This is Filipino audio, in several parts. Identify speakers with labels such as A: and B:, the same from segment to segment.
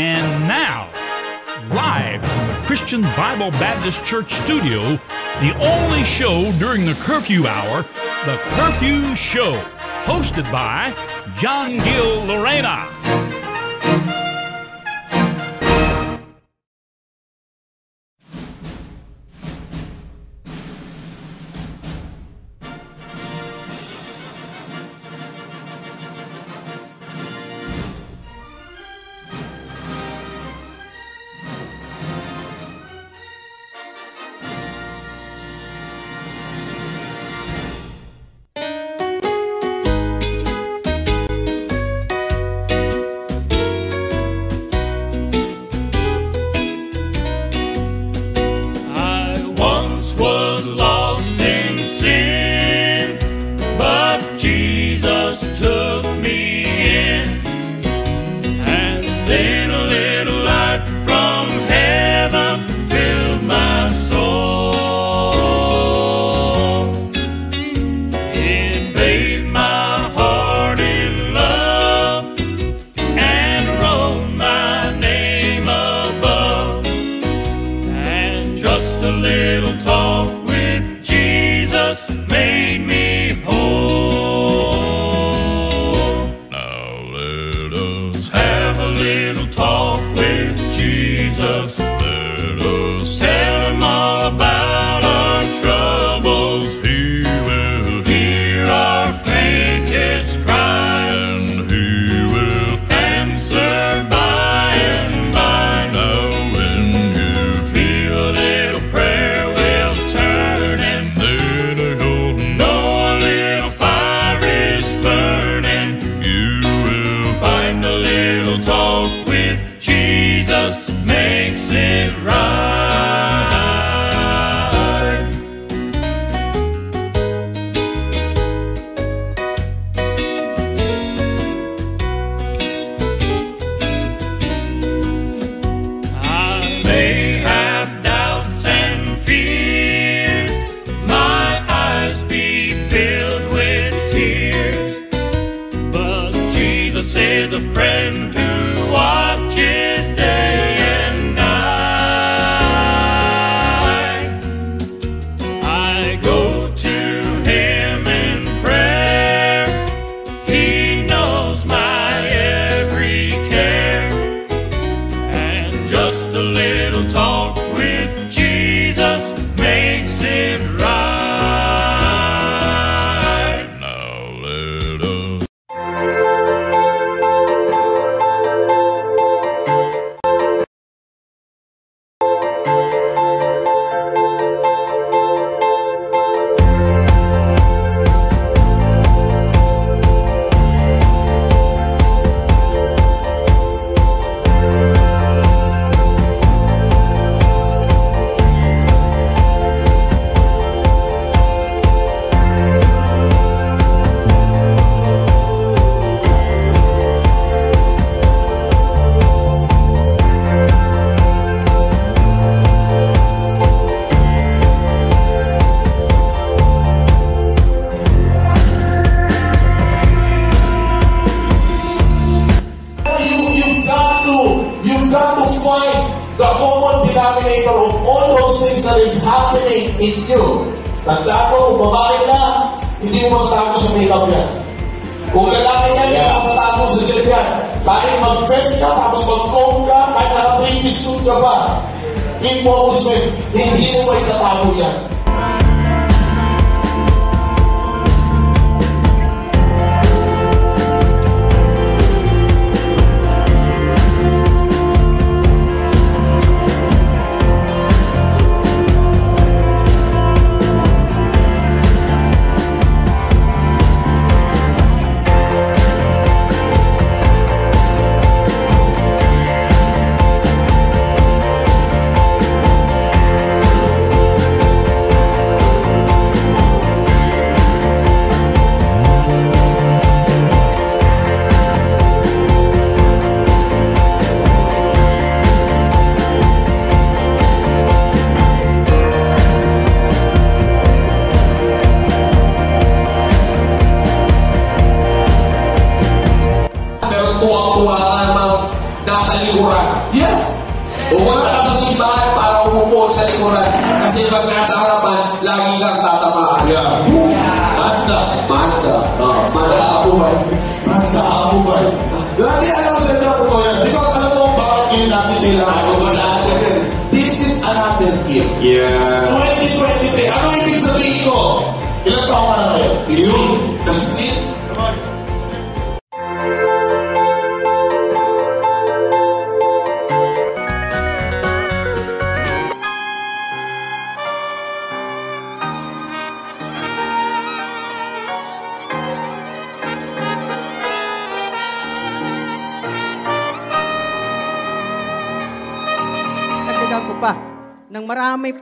A: And now, live from the Christian Bible Baptist Church studio, the only show during the curfew hour, The Curfew Show, hosted by John Gill Lorena.
B: time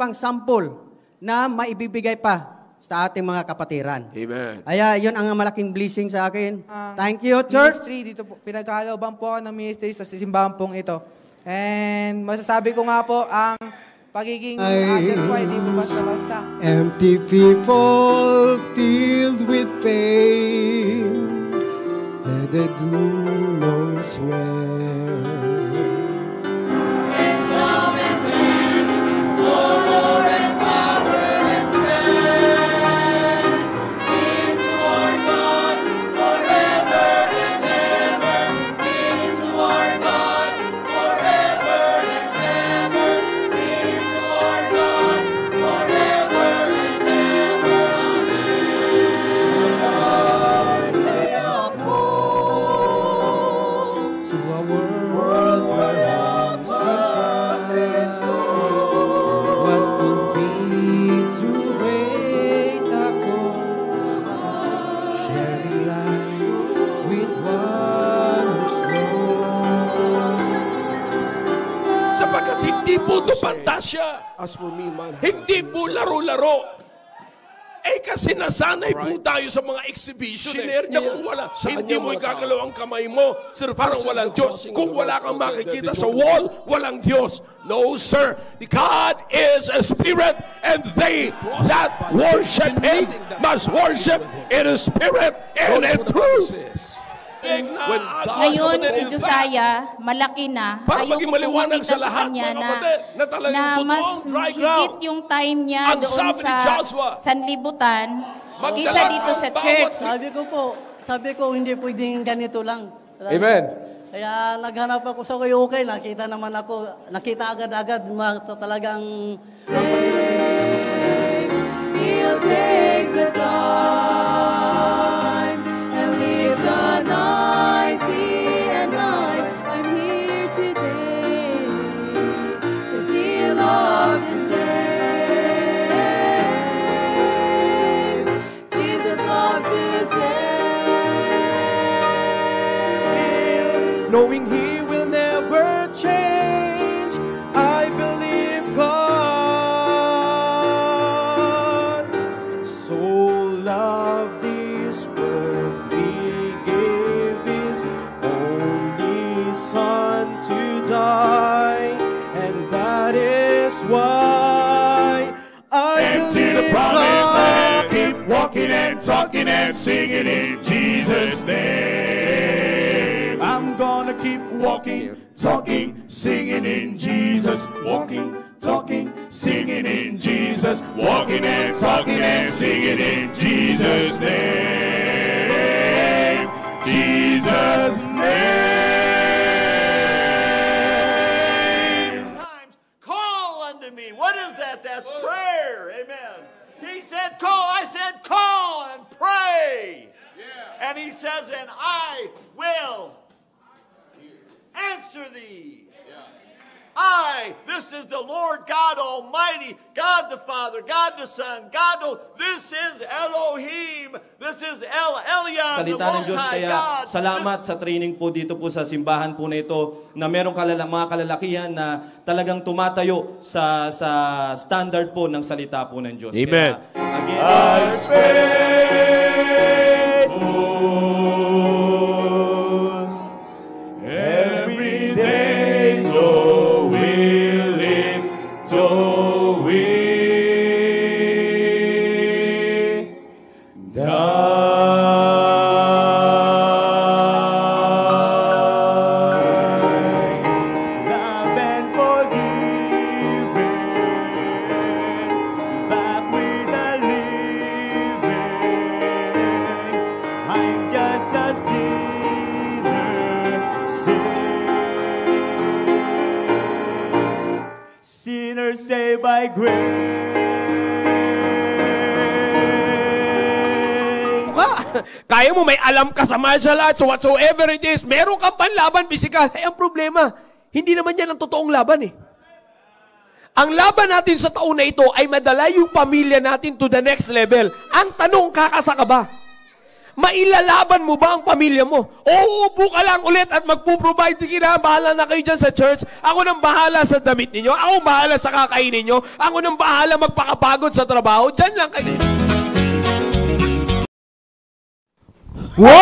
B: pang sample na maibibigay pa sa ating mga kapatiran.
C: Amen.
B: Kaya yun ang malaking blessing sa akin.
D: Ang
B: Thank you, church.
D: Ministry dito po. Pinagkalooban po ako ng ministry sa simbahan pong ito. And masasabi ko nga po, ang pagiging usher po ay di po basta-basta.
E: Empty people filled with pain that they do not swear. To
C: pantasya.
E: As for me, man,
C: Hindi po laro-laro. Eh kasi nasanay po tayo sa mga exhibition eh. Na kung wala, hindi mo ikagalaw ang kamay mo. Parang walang Diyos. Kung wala kang makikita sa wall, walang Diyos. No, sir. God is a spirit and they that worship Him must worship in a spirit and in truth.
F: Ngayon, si Josiah, malaki na.
C: Para
F: Ayoko
C: maging maliwanag sa lahat,
F: kanya
C: mga
F: na,
C: kapatid, na
F: na
C: totoong
F: mas
C: dry
F: higit yung time niya
C: Ang
F: doon sa
C: Joshua,
F: sanlibutan kaysa dito sa church.
B: Sabi ko po, sabi ko hindi pwedeng ganito lang.
E: Amen.
B: Kaya naghanap ako sa kuya okay, nakita naman ako, nakita agad-agad ma- talagang
F: He'll take the time
G: talking and singing in Jesus' name. I'm gonna keep walking, talking, singing in Jesus, walking, talking, singing in Jesus, walking and talking and singing in Jesus' name. Jesus' name.
H: times, call unto me. What is that? That's prayer. Said, call. I said, call and pray. And he says, and I will answer thee. I, this is the Lord God Almighty, God the Father, God the Son, God the, this is Elohim, this is El Elyon, the
I: salita ng
H: Most
I: Diyos.
H: High
I: Kaya
H: God.
I: salamat sa training po dito po sa simbahan po na ito na merong kalala, mga kalalakihan na talagang tumatayo sa sa standard po ng salita po ng Diyos.
C: Amen.
I: Kaya, again,
G: Every
E: sa martial arts, whatsoever it is. Meron kang panlaban physical. Eh, ang problema, hindi naman yan ang totoong laban eh. Ang laban natin sa taon na ito ay madala yung pamilya natin to the next level. Ang tanong, kakasa ka ba? Mailalaban mo ba ang pamilya mo? O uupo ka lang ulit at magpo-provide. Sige na, bahala na kayo dyan sa church. Ako nang bahala sa damit ninyo. Ako bahala sa kakainin nyo. Ako nang bahala magpakapagod sa trabaho. Dyan lang kayo. What's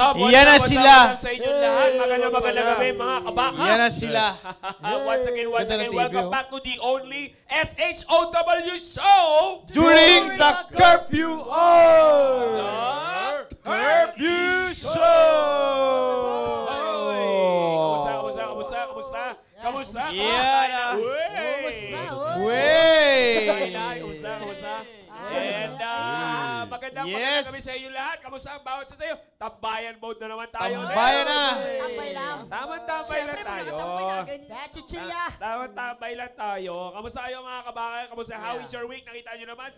E: up? What's
J: Yan
E: up?
J: na
E: What's
J: sila.
E: up? Sa inyong lahat. Magandang magandang gabi mga kabaka.
J: Yan na sila.
E: once again, once again, welcome
J: oh.
E: back to the only SHOW show.
J: During the curfew hour! Curfew show!
E: Kamusta, kamusta, kamusta, kamusta? Kamusta?
J: Yeah.
E: Kamusta?
J: Wey!
E: Kamusta, kamusta? And uh, magandang
J: Yes.
E: magandang gabi sa inyo lahat. Kamusta ang bawat sa iyo? Tambayan mode na naman tayo.
J: Tambayan na!
K: Tambay lang.
E: Tamang-tambay lang tayo. Tamang-tambay lang tayo. Kamusta kayo mga kabakan? Kamusta? How is your week? Nakita nyo naman?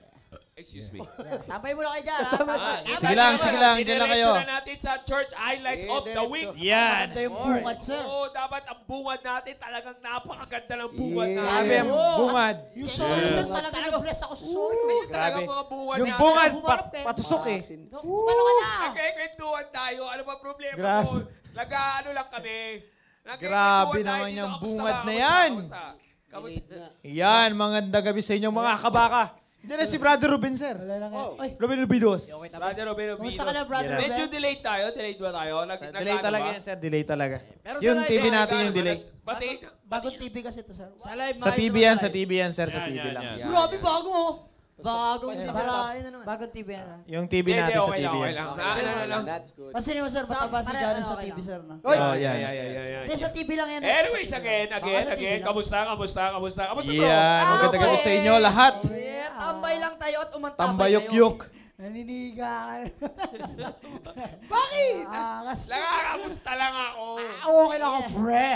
E: Excuse me.
K: Tambay mo na kayo dyan. ha?
E: Ah,
J: Sige lang, sige lang. Diyan lang kayo.
E: Diretso na natin sa church highlights of the week.
J: Yan!
K: Ito yung bungad, sir.
E: Oo, dapat ang bungad natin talagang napakaganda ng bungad natin.
J: Sabi ang bungad.
K: Yung sorry, sir, talaga nag-bless ako sa sorry.
E: Talagang
J: Grabe.
E: mga bungad
J: Yung
E: natin.
J: bungad, pa- patusok eh.
K: Kumano ka na.
E: Nagkikwentuhan tayo. Ano ba problema
J: Grabe.
E: mo? Nag-ano lang kami.
J: Grabe naman yung bungad na yan.
E: Kamusta? Kamusta?
J: Yan, maganda gabi sa inyo mga kabaka. Diyan na si Brother Ruben, sir. Ruben Rubidos.
E: Brother Robin Robino.
K: Kamusta ka na, brother
E: Medyo
K: Ruben?
E: delayed tayo. Delayed ba tayo? Nag,
J: Delay
E: nag-ano
J: talaga yan, sir. Delay talaga.
K: Pero
J: Yung TV natin yung delay.
E: Pati,
K: Bagong TV kasi ito, sir. Sa live,
J: Sa TV yan, sa TV yan, sir. Sa TV lang.
K: Grabe, bago mo. Bagong sisirain na naman. Bagong TV yan. ha?
J: Yung TV
E: Hindi,
J: natin sa
E: okay
J: TV
E: lang, okay
J: yan.
E: lang. Na, ano na lang.
K: Pansinin mo, sir, mataba si Janum sa TV, sir. na.
J: Oh,
E: Yeah,
J: yan.
E: yeah, yeah, yeah, yeah.
K: Hindi, sa TV lang yan.
E: Anyways, again, again,
K: Baka sa TV
E: again.
K: lang.
E: Kamusta, kamusta, kamusta, kamusta bro?
J: Yan, maganda gabi sa inyo lahat.
K: Yeah, tambay lang tayo at umantambay
J: Tambayok-yok.
K: Naniniga ka. Bakit? Ah, kasi...
E: Nakakamusta lang ako.
K: okay lang ako, pre.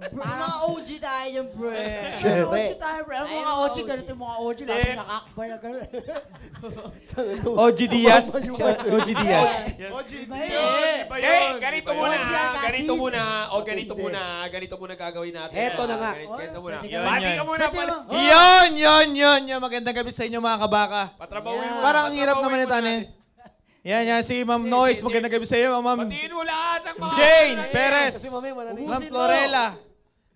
K: Mga OG tayo dyan, pre.
J: Siyempre.
K: OG tayo, pre. Ang mga OG, ganito yung mga OG. Lahat
E: Eh.
K: nakakbay na gano'n.
J: OG Diaz. OG Diaz.
K: Iba eh.
E: Eh, ganito muna,
K: OG
E: ganito muna, o ganito muna, ganito muna gagawin natin.
L: Eto na nga.
E: Ganito, muna. Bati
J: ba?
E: ka muna pala.
J: Yun, yun, yun. Magandang gabi sa inyo mga kabaka.
E: Patrabawin mo.
J: Parang ang hirap naman
E: mo
J: ano Yan, yan, si Ma'am Noise. Magandang gabi sa iyo, Ma'am
E: Batiin mo lahat ng mga...
J: Jane Perez. Ma'am Florela.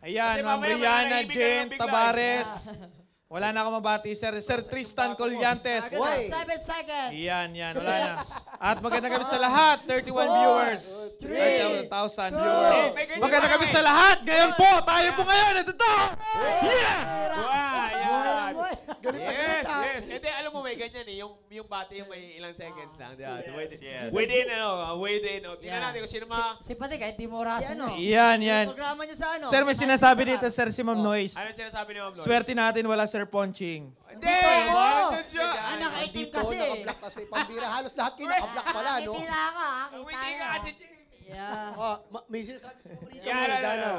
J: Ayan, Ma'am
E: mamaya wala
J: Rihanna
E: na ibigay
J: Jane
E: bigla.
J: Tabares. Wala na ako mabati, Sir. Sir Tristan Colyantes.
L: Why?
K: 7 seconds.
J: Yan, yan. Wala na. At magandang gabi sa lahat. 31 viewers. 30,000 viewers.
E: Eh,
J: Magandang
E: ba?
J: gabi sa lahat. Ngayon po, tayo po ngayon. Ito to. Yeah!
E: Wow, yan. Yes, yes. Hindi, alam mo, may ganyan eh. Yung, yung bati yung may ilang seconds lang. Di ba? Within, within, ano, within. O, tingnan
K: Yeah.
E: natin kung sino mga...
K: Simpati kahit di mo orasan. ano?
J: Yan, yan.
K: Programa niyo sa ano?
J: Sir, may sinasabi dito, Sir, si Ma'am Noise.
E: Ano sinasabi ni Ma'am Loy?
J: Swerte natin, wala Sir Ponching.
E: Hindi!
K: Oo.
E: Siya.
K: Ah, nakaitim kasi.
L: naka-block kasi. Pambira, halos lahat kayo naka-block pala, no?
K: Nakaitim na ka. ah. Kita
E: Umiti ka
K: na.
E: kasi.
K: Yeah.
L: Oh, ma- may sinasabi
E: Yan,
L: May
E: yan, yan.
L: Danaw.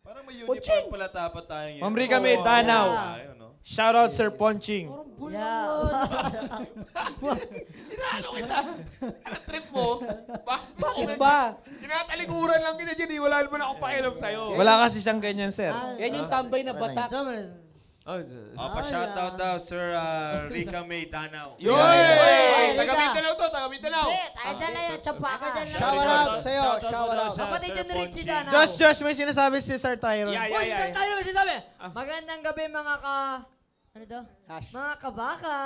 M: Parang may uniform pala dapat tayo ngayon.
J: Ma'am Rica May Danaw.
M: Ayun, no?
J: Shout out Sir Ponching.
K: Yeah.
E: Tinalo kita. Anong trip mo?
L: Bakit ba?
E: Tinatalikuran lang kita dyan. eh. Wala naman akong pakialam sa'yo.
J: Wala kasi siyang ganyan, Sir.
L: Yan yung tambay na batak.
M: Oh, pa-shoutout daw, Sir uh, Rica May Danaw.
E: Yoy!
K: Hey,
E: Taga
K: Rika.
E: Mindanao to, taga Mindanao.
K: Hindi, lang yan. Tsapa ka dyan lang.
L: Shout out sa'yo,
M: Shoutout
L: shout out.
M: sa
K: Kapatid
M: Sir
K: ni Richie
M: Ponching.
K: Danaw.
J: Josh, Josh, may sinasabi si Sir Tyron.
E: Yeah, yeah, yeah.
K: isa tayo naman sinasabi. Magandang gabi mga ka... Ano daw? Mga kabaka.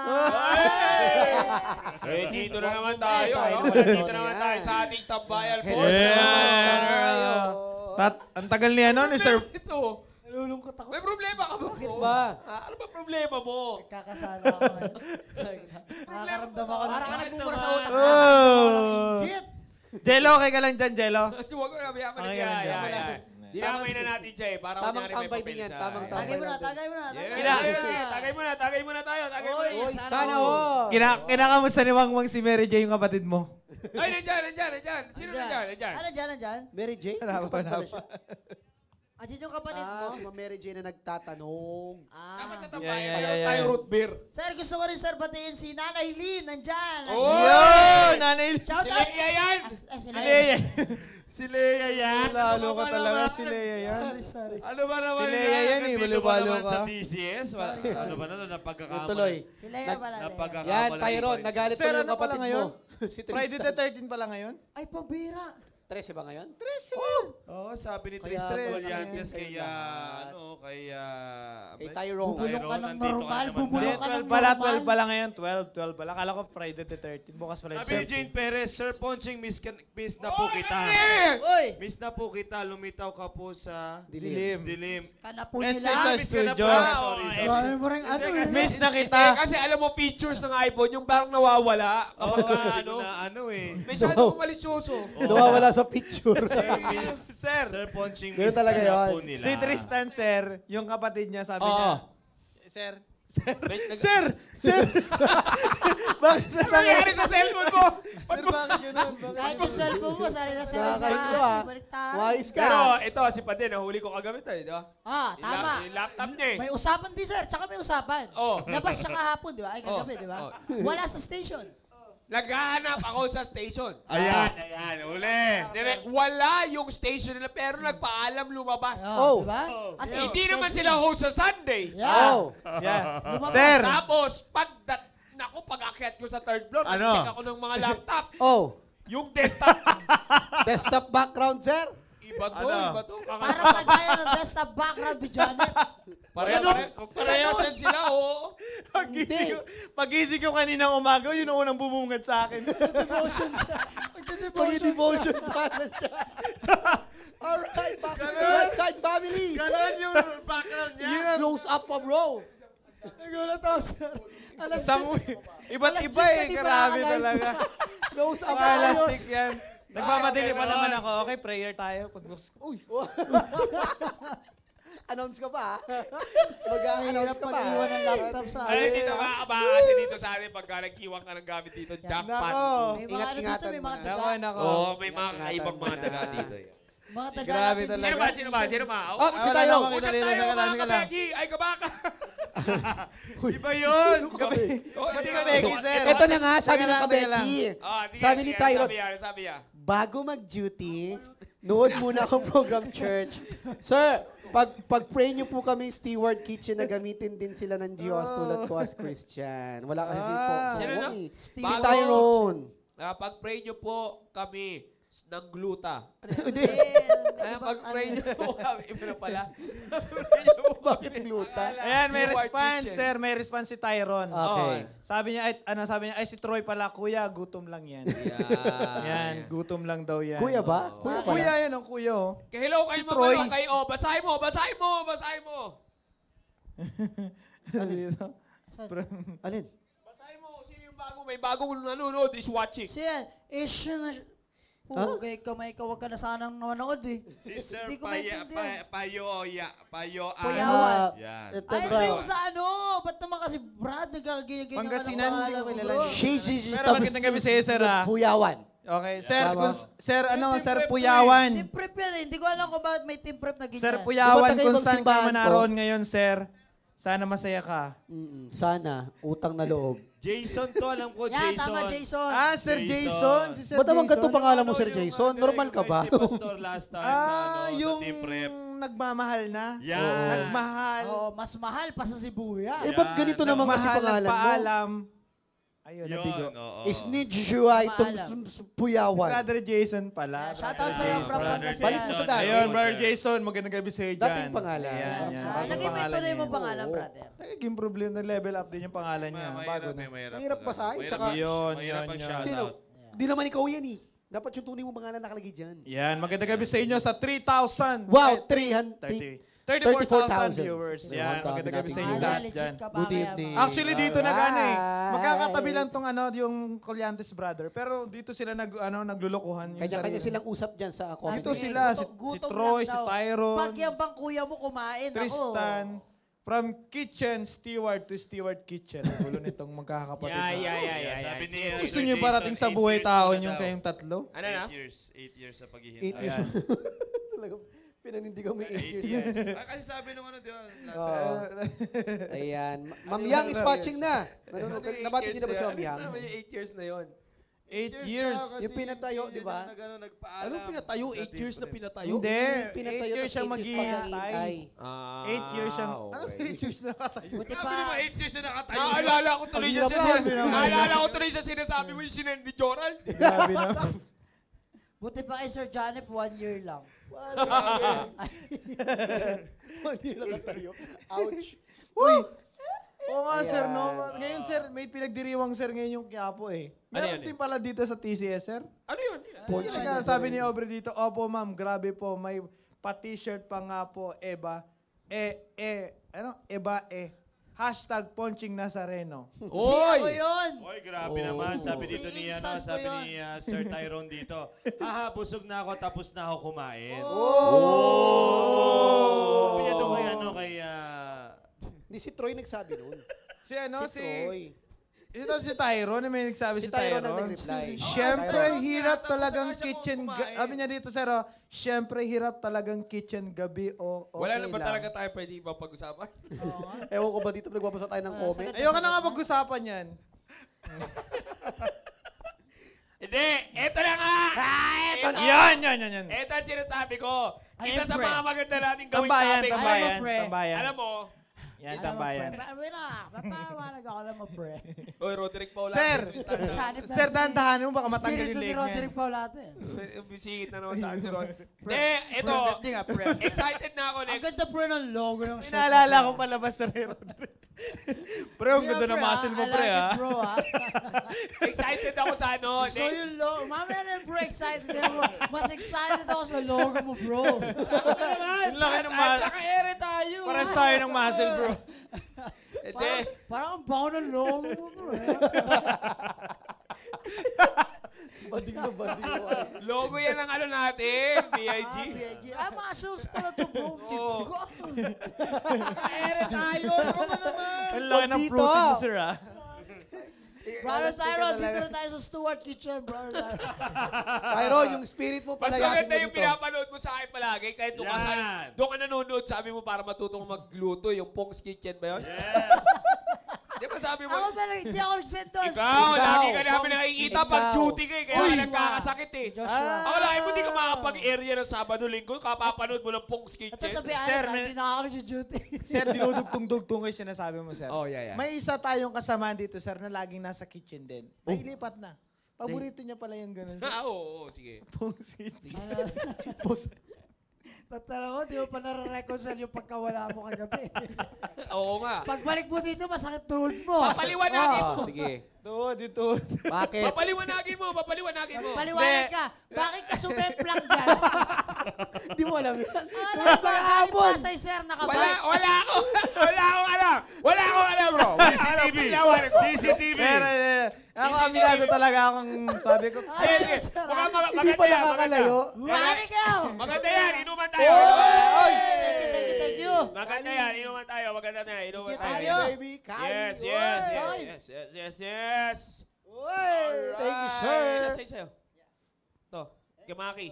E: Eh, dito na naman tayo. no? Dito naman tayo sa ating tambayan po.
J: Yeah. Tat, ang tagal ni ano ni Sir
E: Ito. Nalulungkot ako. May problema ka ba?
L: Bakit
E: po?
L: ba?
E: Ah, ano ba problema mo?
K: Kakasala ako. Nakakaramdam ako. Para ka nagmumura sa utak.
J: Oh. Jello, okay ka lang dyan, Jello?
E: Huwag ko na biyaman
J: Okay
E: niya.
J: ka lang dyan.
E: Dinamay na natin siya eh. Para
L: Tamang
E: kunyari may
L: tambay
E: papel
L: din yan,
E: siya.
L: tamang
K: Tagay
L: tambay
K: mo na, tagay mo na. Tagay mo na.
E: yeah, Tagay mo na, tagay mo na tayo. Tagay mo
K: Uy,
E: na.
L: Uy,
K: sana all.
L: all.
J: Kina kinakamusta ni Wangwang si Mary J yung kapatid mo?
E: Ay, nandyan, nandyan, nandyan. Sino nandyan, nandyan?
K: Ano dyan, ano dyan?
L: Mary Jane?
J: Wala pa, wala pa.
N: Andiyan yung kapatid mo.
L: Ah, si Ma'am Mary Jane na nagtatanong.
N: Ah.
E: Tama sa
J: Yeah,
E: tambay.
J: yeah, yeah, yeah.
E: tayo root beer.
N: Sir, gusto ko rin sir batiin si Nanay Lynn. Nandyan.
E: Oh!
J: Yo! Nanay
N: Shout
E: Si
N: out.
E: Leia yan!
N: Eh, si
J: Si
N: Leia.
M: Si Leia yan.
J: Lalo ka
M: ba
J: talaga
M: naman?
J: si Leia yan.
D: Sorry, sorry.
M: Ano ba naman
J: Si Leia yan eh,
M: naman
J: ka.
M: sa TCS? Ano ba na? Napagkakamali.
L: Tuloy.
N: Si Leia pala.
M: Napagkakamali.
L: Yan, Tyron, nagalit tuloy yung
J: ano
L: kapatid mo. si
J: Friday the 13 pala ngayon?
N: Ay, pambira.
L: 13 ba ngayon?
J: 13
M: Oo, sabi ni
L: Kaya
M: Tristan
L: pala yan,
M: kay,
L: kayo
M: ah, ano, kay, ah,
L: Kay
M: abay?
L: Tyrone.
N: Bubulong ka ng
M: nandito
N: normal,
M: naman.
N: bubulong
J: Hindi,
N: ka ng
J: 12 pala,
N: normal.
J: 12 pala ngayon. 12, 12 pala. Kala ko Friday the 13. Bukas pala.
M: Sabi ni Jane Perez, Sir Ponching, miss, ka, miss na po kita.
N: Uy,
M: Miss na po kita, lumitaw ka po sa
J: Dilim.
M: dilim.
N: kana po
J: Este
N: nila.
J: sa
M: Miss ka na
J: studio.
M: Ah, sorry, sorry.
N: Marami mo rin ano eh.
J: Miss na
E: Eh,
J: kita.
E: kasi alam mo, features ng iPhone, yung parang nawawala.
M: Oo,
E: Kapag ano,
M: na ano eh.
E: masyado kong malisyoso.
L: Nawawala sa picture.
M: Sir, miss,
J: Sir,
M: Sir Ponching,
L: Ganun
M: miss
L: talaga
M: na
L: yun.
M: po nila.
J: si Tristan, sir, yung kapatid niya, sabi
E: Oo.
J: niya, Sir, Sir,
E: Nag-
J: Sir, Sir, bakit
E: Ano
J: nasa
E: nangyari sa cellphone mo?
J: Sir, bakit ganun? Bakit
N: Kahit yung cellphone mo, sari na cellphone
L: Nakakain ko ah.
N: Baliktad.
L: Wise ka.
E: Pero ito, si Pade, nahuli ko kagabi tayo, di ba?
N: Ah,
E: Yung
N: tama.
E: Yung laptop niya eh.
N: May usapan din, sir. Tsaka may usapan.
E: Oh.
N: Labas siya kahapon, di ba? Ay, kagabi,
E: Oh.
N: di ba?
E: Oh.
N: Wala sa station.
E: Naghahanap ako sa station.
M: Ayan, ayan, uli.
E: Dire, wala yung station nila pero nagpaalam lumabas.
L: Oh.
N: Di ba? As in,
E: Hindi naman sila host sa Sunday.
N: Yeah.
L: Oh.
J: Yeah.
N: Lumabas.
J: Sir,
E: Tapos, pag, dat, naku, pag akyat ko sa third floor,
M: Ano?
E: check ako ng mga laptop.
L: Oh.
E: Yung desktop,
L: Desktop background, sir.
E: Iba to,
M: Ano?
E: iba to.
N: Parang kagaya ng desktop background ni Janet.
E: Pareho, pareho, pareho din sila, oo.
J: pagising ko, pagising ko kaninang umaga, yun ang unang bumungad sa akin.
L: Devotion siya. Pag-devotion sana siya. Alright, back to the West Side family.
M: Ganon yung background niya.
L: Close up pa, bro.
D: Nagulat ako, sir. Alas
J: Isang, iba't
D: Alas
J: iba
D: 10
J: eh,
D: na alive?
J: talaga.
L: Close up pa,
J: elastic yan. Nagmamadali pa naman ako. Okay, prayer tayo. Pag, uy,
L: Announce ka pa, ha? Mag-announce ka pa.
N: Pag-iwan ng laptop sa
E: Ay, dito ba, kabaka kasi dito sa atin, pagka nagkiwang ka ng gamit dito, jackpot.
N: May mga
L: Ingat-
N: ano dito, may
L: mo
N: mga taga.
J: Nako.
E: Oo, may mga kaibang mga daga dito. eh.
N: Mga taga natin.
E: Sino
N: dito.
E: ba? Sino ba? Sino ba?
L: Oh, si tayo.
E: Usap tayo mga
J: dali.
E: kabeki! Ay, kabaka!
M: Iba yun.
E: Oh,
J: ka,
E: ka-
J: Becky, sir?
L: Ito na nga, sabi ng kabeki.
E: Ah,
L: Sabi ni Tyrone,
E: Sabi yan, sabi yan.
L: Bago mag-duty, nood muna akong program church. Sir, pag pag-pray niyo po kami steward kitchen na gamitin din sila ng Diyos tulad ko as Christian. Wala kasi si po.
J: Ah.
E: Sino na?
L: Si. Tyrone.
E: Ah, pag-pray nyo po kami ng gluta.
L: Hindi.
E: Kaya pag-pray nyo po kami, iba na pala.
L: Bakit gluta?
J: Ayan, may response,
E: kitchen.
J: sir. May response si Tyron.
L: Okay.
J: Sabi niya, ay, ano, sabi niya, ay si Troy pala, kuya, gutom lang yan.
E: Yan.
J: yan, gutom lang daw yan.
L: Kuya ba? Kuya?
J: Kuya, yan ang kuya, oh.
E: Hello kayo
J: Si
E: mga
J: Troy.
E: kayo. Oh, basahin mo, basahin mo, basahin mo.
J: Dito.
L: Alin?
E: Basahin mo, sino yung bago, may bagong nanonood is watching.
N: So yan, issue na... Pugay ka, may ka, wag ka na sanang manonood eh.
M: Si Sir
N: Hindi ko
M: Paya,
N: maintindihan.
M: pa, Payoya, Payo,
N: Payawan.
L: Ah,
M: Yan.
L: ito,
N: Ay, ito
L: bro.
N: yung sa ano? Ba't naman kasi Brad, nagkagaganyan ka
J: Pangasinan, hindi ko kilala yun.
L: Shiji
J: Pero magandang gabi sa iyo, sir, ah.
L: Puyawan.
J: Okay, sir,
L: Tama.
J: kung, sir, ano, sir
M: team prep
J: Puyawan.
N: Team prep yan eh. Hindi ko alam kung bakit may team prep na ganyan.
J: Sir Puyawan, kung
L: tagaibang
J: saan ka
L: simbahan
J: man
L: to?
J: naroon ngayon, sir, sana masaya ka.
L: Mm-mm. Sana, utang na loob.
M: Jason to, alam ko,
N: Yan,
M: Jason.
N: tama Jason.
J: Ah, Sir Jason.
M: Jason.
J: Si Sir
L: Ba't naman ganito pangalan mo,
M: Ano,
L: Sir
M: yung
L: Jason?
M: ano,
L: Normal ka ba?
M: Si Pastor last time na,
J: Ah,
M: ano,
J: yung
M: sa team prep.
J: nagmamahal na.
M: Yan.
J: Nagmahal.
N: Oh, mas mahal pa sa Sibuya.
L: Eh, ba't ganito naman kasi
J: Nagmahal,
L: pangalan mo?
J: nagpaalam. Ayun,
M: Yun,
J: nabigo.
M: oo.
L: Isnidjuay itong
N: Paalam.
L: s- s- puyawan.
J: Brother Jason pala.
N: Shoutout sa'yo from Pangasinan.
L: Balik mo sa dati.
J: Ayun, Brother Jason, magandang gabi sa iyo dyan.
L: Dating pangalan.
J: Ayan, yan.
N: Ah, Lagay mo na yung
J: niya.
N: pangalan, brother.
J: Nagiging problema, level up din yung pangalan niya.
M: Ma-
J: Bago
M: mahirap,
J: na.
M: eh, mahirap.
L: Mahirap basahin,
M: mahirap
L: tsaka-
J: Yun,
M: mahirap
J: yun,
M: ang
J: yun.
L: Hindi. Di naman ikaw yan eh. Dapat yung tunay mo pangalan nakalagay dyan.
J: Yan, magandang gabi sa inyo sa 3,000.
L: Wow,
J: Ay,
L: 300.
J: 34,000 viewers. Yan,
L: Ang dami
J: magandang gabi sa
L: nating
J: inyo
N: Ah,
J: lahat dyan.
N: ka
L: Good evening.
J: Actually, dito nag ano eh. Magkakatabi lang tong ano, yung Colyantes brother. Pero dito sila nag, ano, naglulukuhan. yung
L: Kanya-kanya
J: sarili.
L: silang usap dyan sa comment.
J: Ito sila, si, si
N: gutom
J: Troy,
N: lang
J: si
N: daw.
J: Tyron,
N: Pag yan bang kuya mo kumain, ako.
J: Tristan. From kitchen steward to steward kitchen. Gulo nitong magkakapatid.
E: Yeah,
J: na.
E: yeah, yeah, yeah.
M: Sabi ni
J: Gusto
M: Sir
J: niyo
M: Jason,
J: parating sa buhay
M: years
J: tao
M: muna
J: yung kayong tatlo?
E: Ano na?
M: Eight years. Eight years sa paghihintay.
L: Eight years. Pinanindigan mo yung 8 years.
M: Eight years. Ah, kasi sabi nung ano, di ba? last
L: Oo. Ayan. Ma-
J: Ano
L: Ma'am
J: yung
L: Yang is watching na. Nanonood ka. Nabati niyo na ba si Ma'am Yang?
E: Ano yung 8 years na yon?
J: Eight
M: Years
J: years.
M: na kasi
L: Yung pinatayo,
M: yun
L: di ba?
M: yung nag- ano, nagpaalam.
E: Anong pinatayo?
M: sa
E: 8 years na
M: different-
E: pinatayo?
J: Hindi.
L: Yung pinatayo,
J: Eight years siyang
L: eight years
J: maghihintay.
E: Ah,
J: Eight years siyang... Ano
E: okay.
J: eight years na nakatayo?
K: Buti
M: Sabi
K: pa.
M: mo, 8 years na nakatayo.
E: Naalala ko tuloy siya
L: hirap
E: sa
L: yan.
E: Naalala ko tuloy siya sinasabi mo yung sinend ni Joral.
J: Grabe na.
K: Buti pa kay Sir Janep, one year lang.
L: Hindi nakatayo. Ouch.
J: Uy! Oo nga,
L: Ayan.
J: sir, no? Ngayon, sir, may pinagdiriwang, sir, ngayon yung Quiapo, eh.
E: Ano
J: Meron din pala dito sa TCS, sir.
E: Ano yun?
J: Yung nga, sabi ni Aubrey dito, opo, ma'am, grabe po, may pa-t-shirt pa nga po, Eba. E, e, ano? Eba, e. Hashtag Ponching Nazareno.
E: Oy!
K: Ako yun!
M: Oy, grabe
E: Oh.
M: naman. Sabi
K: Si
M: dito ni, ano,
K: Insan
M: sabi
K: yun.
M: ni uh, Sir Tyrone dito, haha, busog na ako, tapos na ako kumain.
L: Oh!
M: Sabi niya doon kay, ano, kay, ah,
L: Hindi si Troy nagsabi noon.
J: Si ano,
L: si
J: si...
L: Troy.
J: Ito si Tyrone, may nagsabi
L: Si
J: si,
L: Tyrone
J: Tyrone.
L: nag-reply.
J: Siyempre,
L: Tyrone.
J: hirap talagang kitchen... sabi niya dito, sir, oh, siyempre, hirap talagang kitchen gabi o okay
E: Wala na ba
J: lang.
E: talaga tayo pwede ibang pag-usapan?
L: Ewan ko ba dito nagbabasa tayo ng comment?
J: Ayoko na nga mag-usapan yan.
E: Hindi, eto na nga! eto na!
J: Yan, yan, yan, yan.
E: Eto ang sinasabi ko. Isa
K: Ayun,
E: sa mga maganda nating gawing
J: Tambayan,
E: topic.
J: tambayan,
K: pre.
J: tambayan.
E: Alam mo,
J: Yan, tambayan.
K: Wait na, papawanag ako lang mo, pre.
E: Oy, Roderick Paula.
J: Sir,
K: Sanip
J: sir, dahan-dahanin mo, baka matanggal
K: Espiritu
J: yung
K: ni
J: leg
K: Roderick. Paulate.
E: Officiate na naman sa akin si Rod. Hindi, ito.
M: Hindi nga, pre.
E: Excited na ako
K: Ang
E: next.
K: ganda pre ng logo ng shirt.
J: Inaalala ko palabas sa Ray Roderick. Pre, ang ganda ng muscle mo, pre, ha?
K: bro, ha?
E: Excited ako sa ano.
K: So
E: Hindi,
K: yung logo, mamaya na yung bro, excited ako. Mas excited ako sa logo mo, bro.
J: Ang laki ng muscle.
E: naka-ere tayo.
J: Pares tayo ng muscle, bro.
E: Hindi.
K: Parang, parang ang baho ng logo mo, bro. eh.
L: Bading na bading mo.
E: Logo yan ang ano natin, BIG.
K: Ah, muscles pala to, bro.
E: Oo.
K: Ere tayo. Ano ba naman?
J: Ang laki ng protein mo, sir, ha?
K: Brother Tyro, dito na tayo sa Stuart Kitchen, brother Tyro.
L: Tyro, yung spirit mo
E: Mas
L: palayasin
E: maganda
L: mo
E: yung
L: dito.
E: pinapanood mo sa akin palagi. Kahit doon ka, sa, doon ka nanonood, sabi mo para matutong magluto. Yung Pong's Kitchen ba yun?
M: Yes.
E: Di ba sabi mo?
K: Ako ba, hindi ako nag-send doon.
E: Ikaw, lagi ka namin
L: Pong's
E: nakikita pag duty ka eh. Kaya
L: Uy.
E: ka nagkakasakit eh.
K: Joshua.
E: Ako lang, mo hindi ka makapag-area ng Sabado Linggo. Kapapanood mo ng Pong's
K: Ito,
E: Kitchen.
K: to be
J: Sir,
K: hindi na ako nag-duty.
J: Sir, dinudugtong-dugtong ko yung sinasabi mo, sir.
E: Oh, yeah, yeah.
J: May isa tayong kasamaan dito, sir, na laging nasa kitchen din. Nailipat na. Paborito niya pala yung ganun.
E: Ah, oo, oo, sige.
J: Pong's Kitchen.
K: Tatala mo, di mo pa nare-reconcile yung pagkawala mo kagabi.
E: Oo nga.
K: Pagbalik mo dito, masakit tuhod mo.
E: Papaliwanagin mo.
L: Oh, sige.
J: Tuod, ito.
L: Bakit?
E: Papaliwanagin mo, papaliwanagin mo.
K: Paliwanag ka. Bakit ka sumemplang dyan?
L: Di mo alam yan.
K: Ano ba kahapon? Pasay, sir,
E: Wala,
K: nakabalik.
E: wala ako, wala akong alam. Wala akong alam, bro.
M: CCTV. CCTV.
J: Ako aminado talaga akong sabi ko.
E: Sige, sige. Baka ma-
L: Hindi pa nakakalayo.
K: Makinig kayo.
E: Maganda yan, inuman tayo.
L: Oy!
K: Thank you, thank you, thank you.
E: Maganda yan, inuman tayo. Maganda na yan, inuman tayo.
L: Baby.
E: Yes, yes, yes, yes, yes, yes, yes.
L: Oy! Thank you, sir.
E: Nasa sa'yo. To, Kamaki.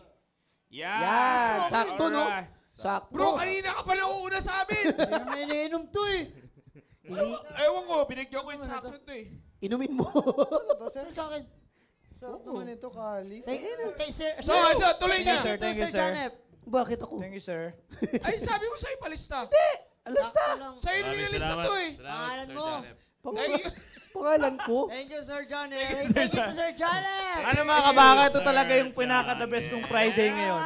E: Yan.
L: Yan, sakto, no? Sakto.
E: Bro, kanina ka pa nauuna sa amin.
K: Hindi naman iniinom to eh.
E: Ewan ko, binigyan ko instruction to eh.
L: Inumin mo.
K: Sir, sa akin.
J: Sarap naman ito, Kali.
K: Thank you, thank sir.
E: So, so, tuloy na.
J: Sir, thank you, sir.
K: Janep.
L: Bakit ako?
J: Thank you, sir.
E: Ay, sabi mo sa'yo palista.
L: Alas
K: Sakto
L: na.
E: Sa'yo
M: Maraming
E: nililista
M: salamat.
E: to eh.
K: Pangalan
M: Sir
K: mo.
M: Janep.
L: Pangalan, pangalan ko?
K: Thank you, Sir Janep. Thank you Sir Janep.
J: Ano mga kabaka, ito
M: Sir
J: talaga yung pinaka-the best kong. Friday ngayon.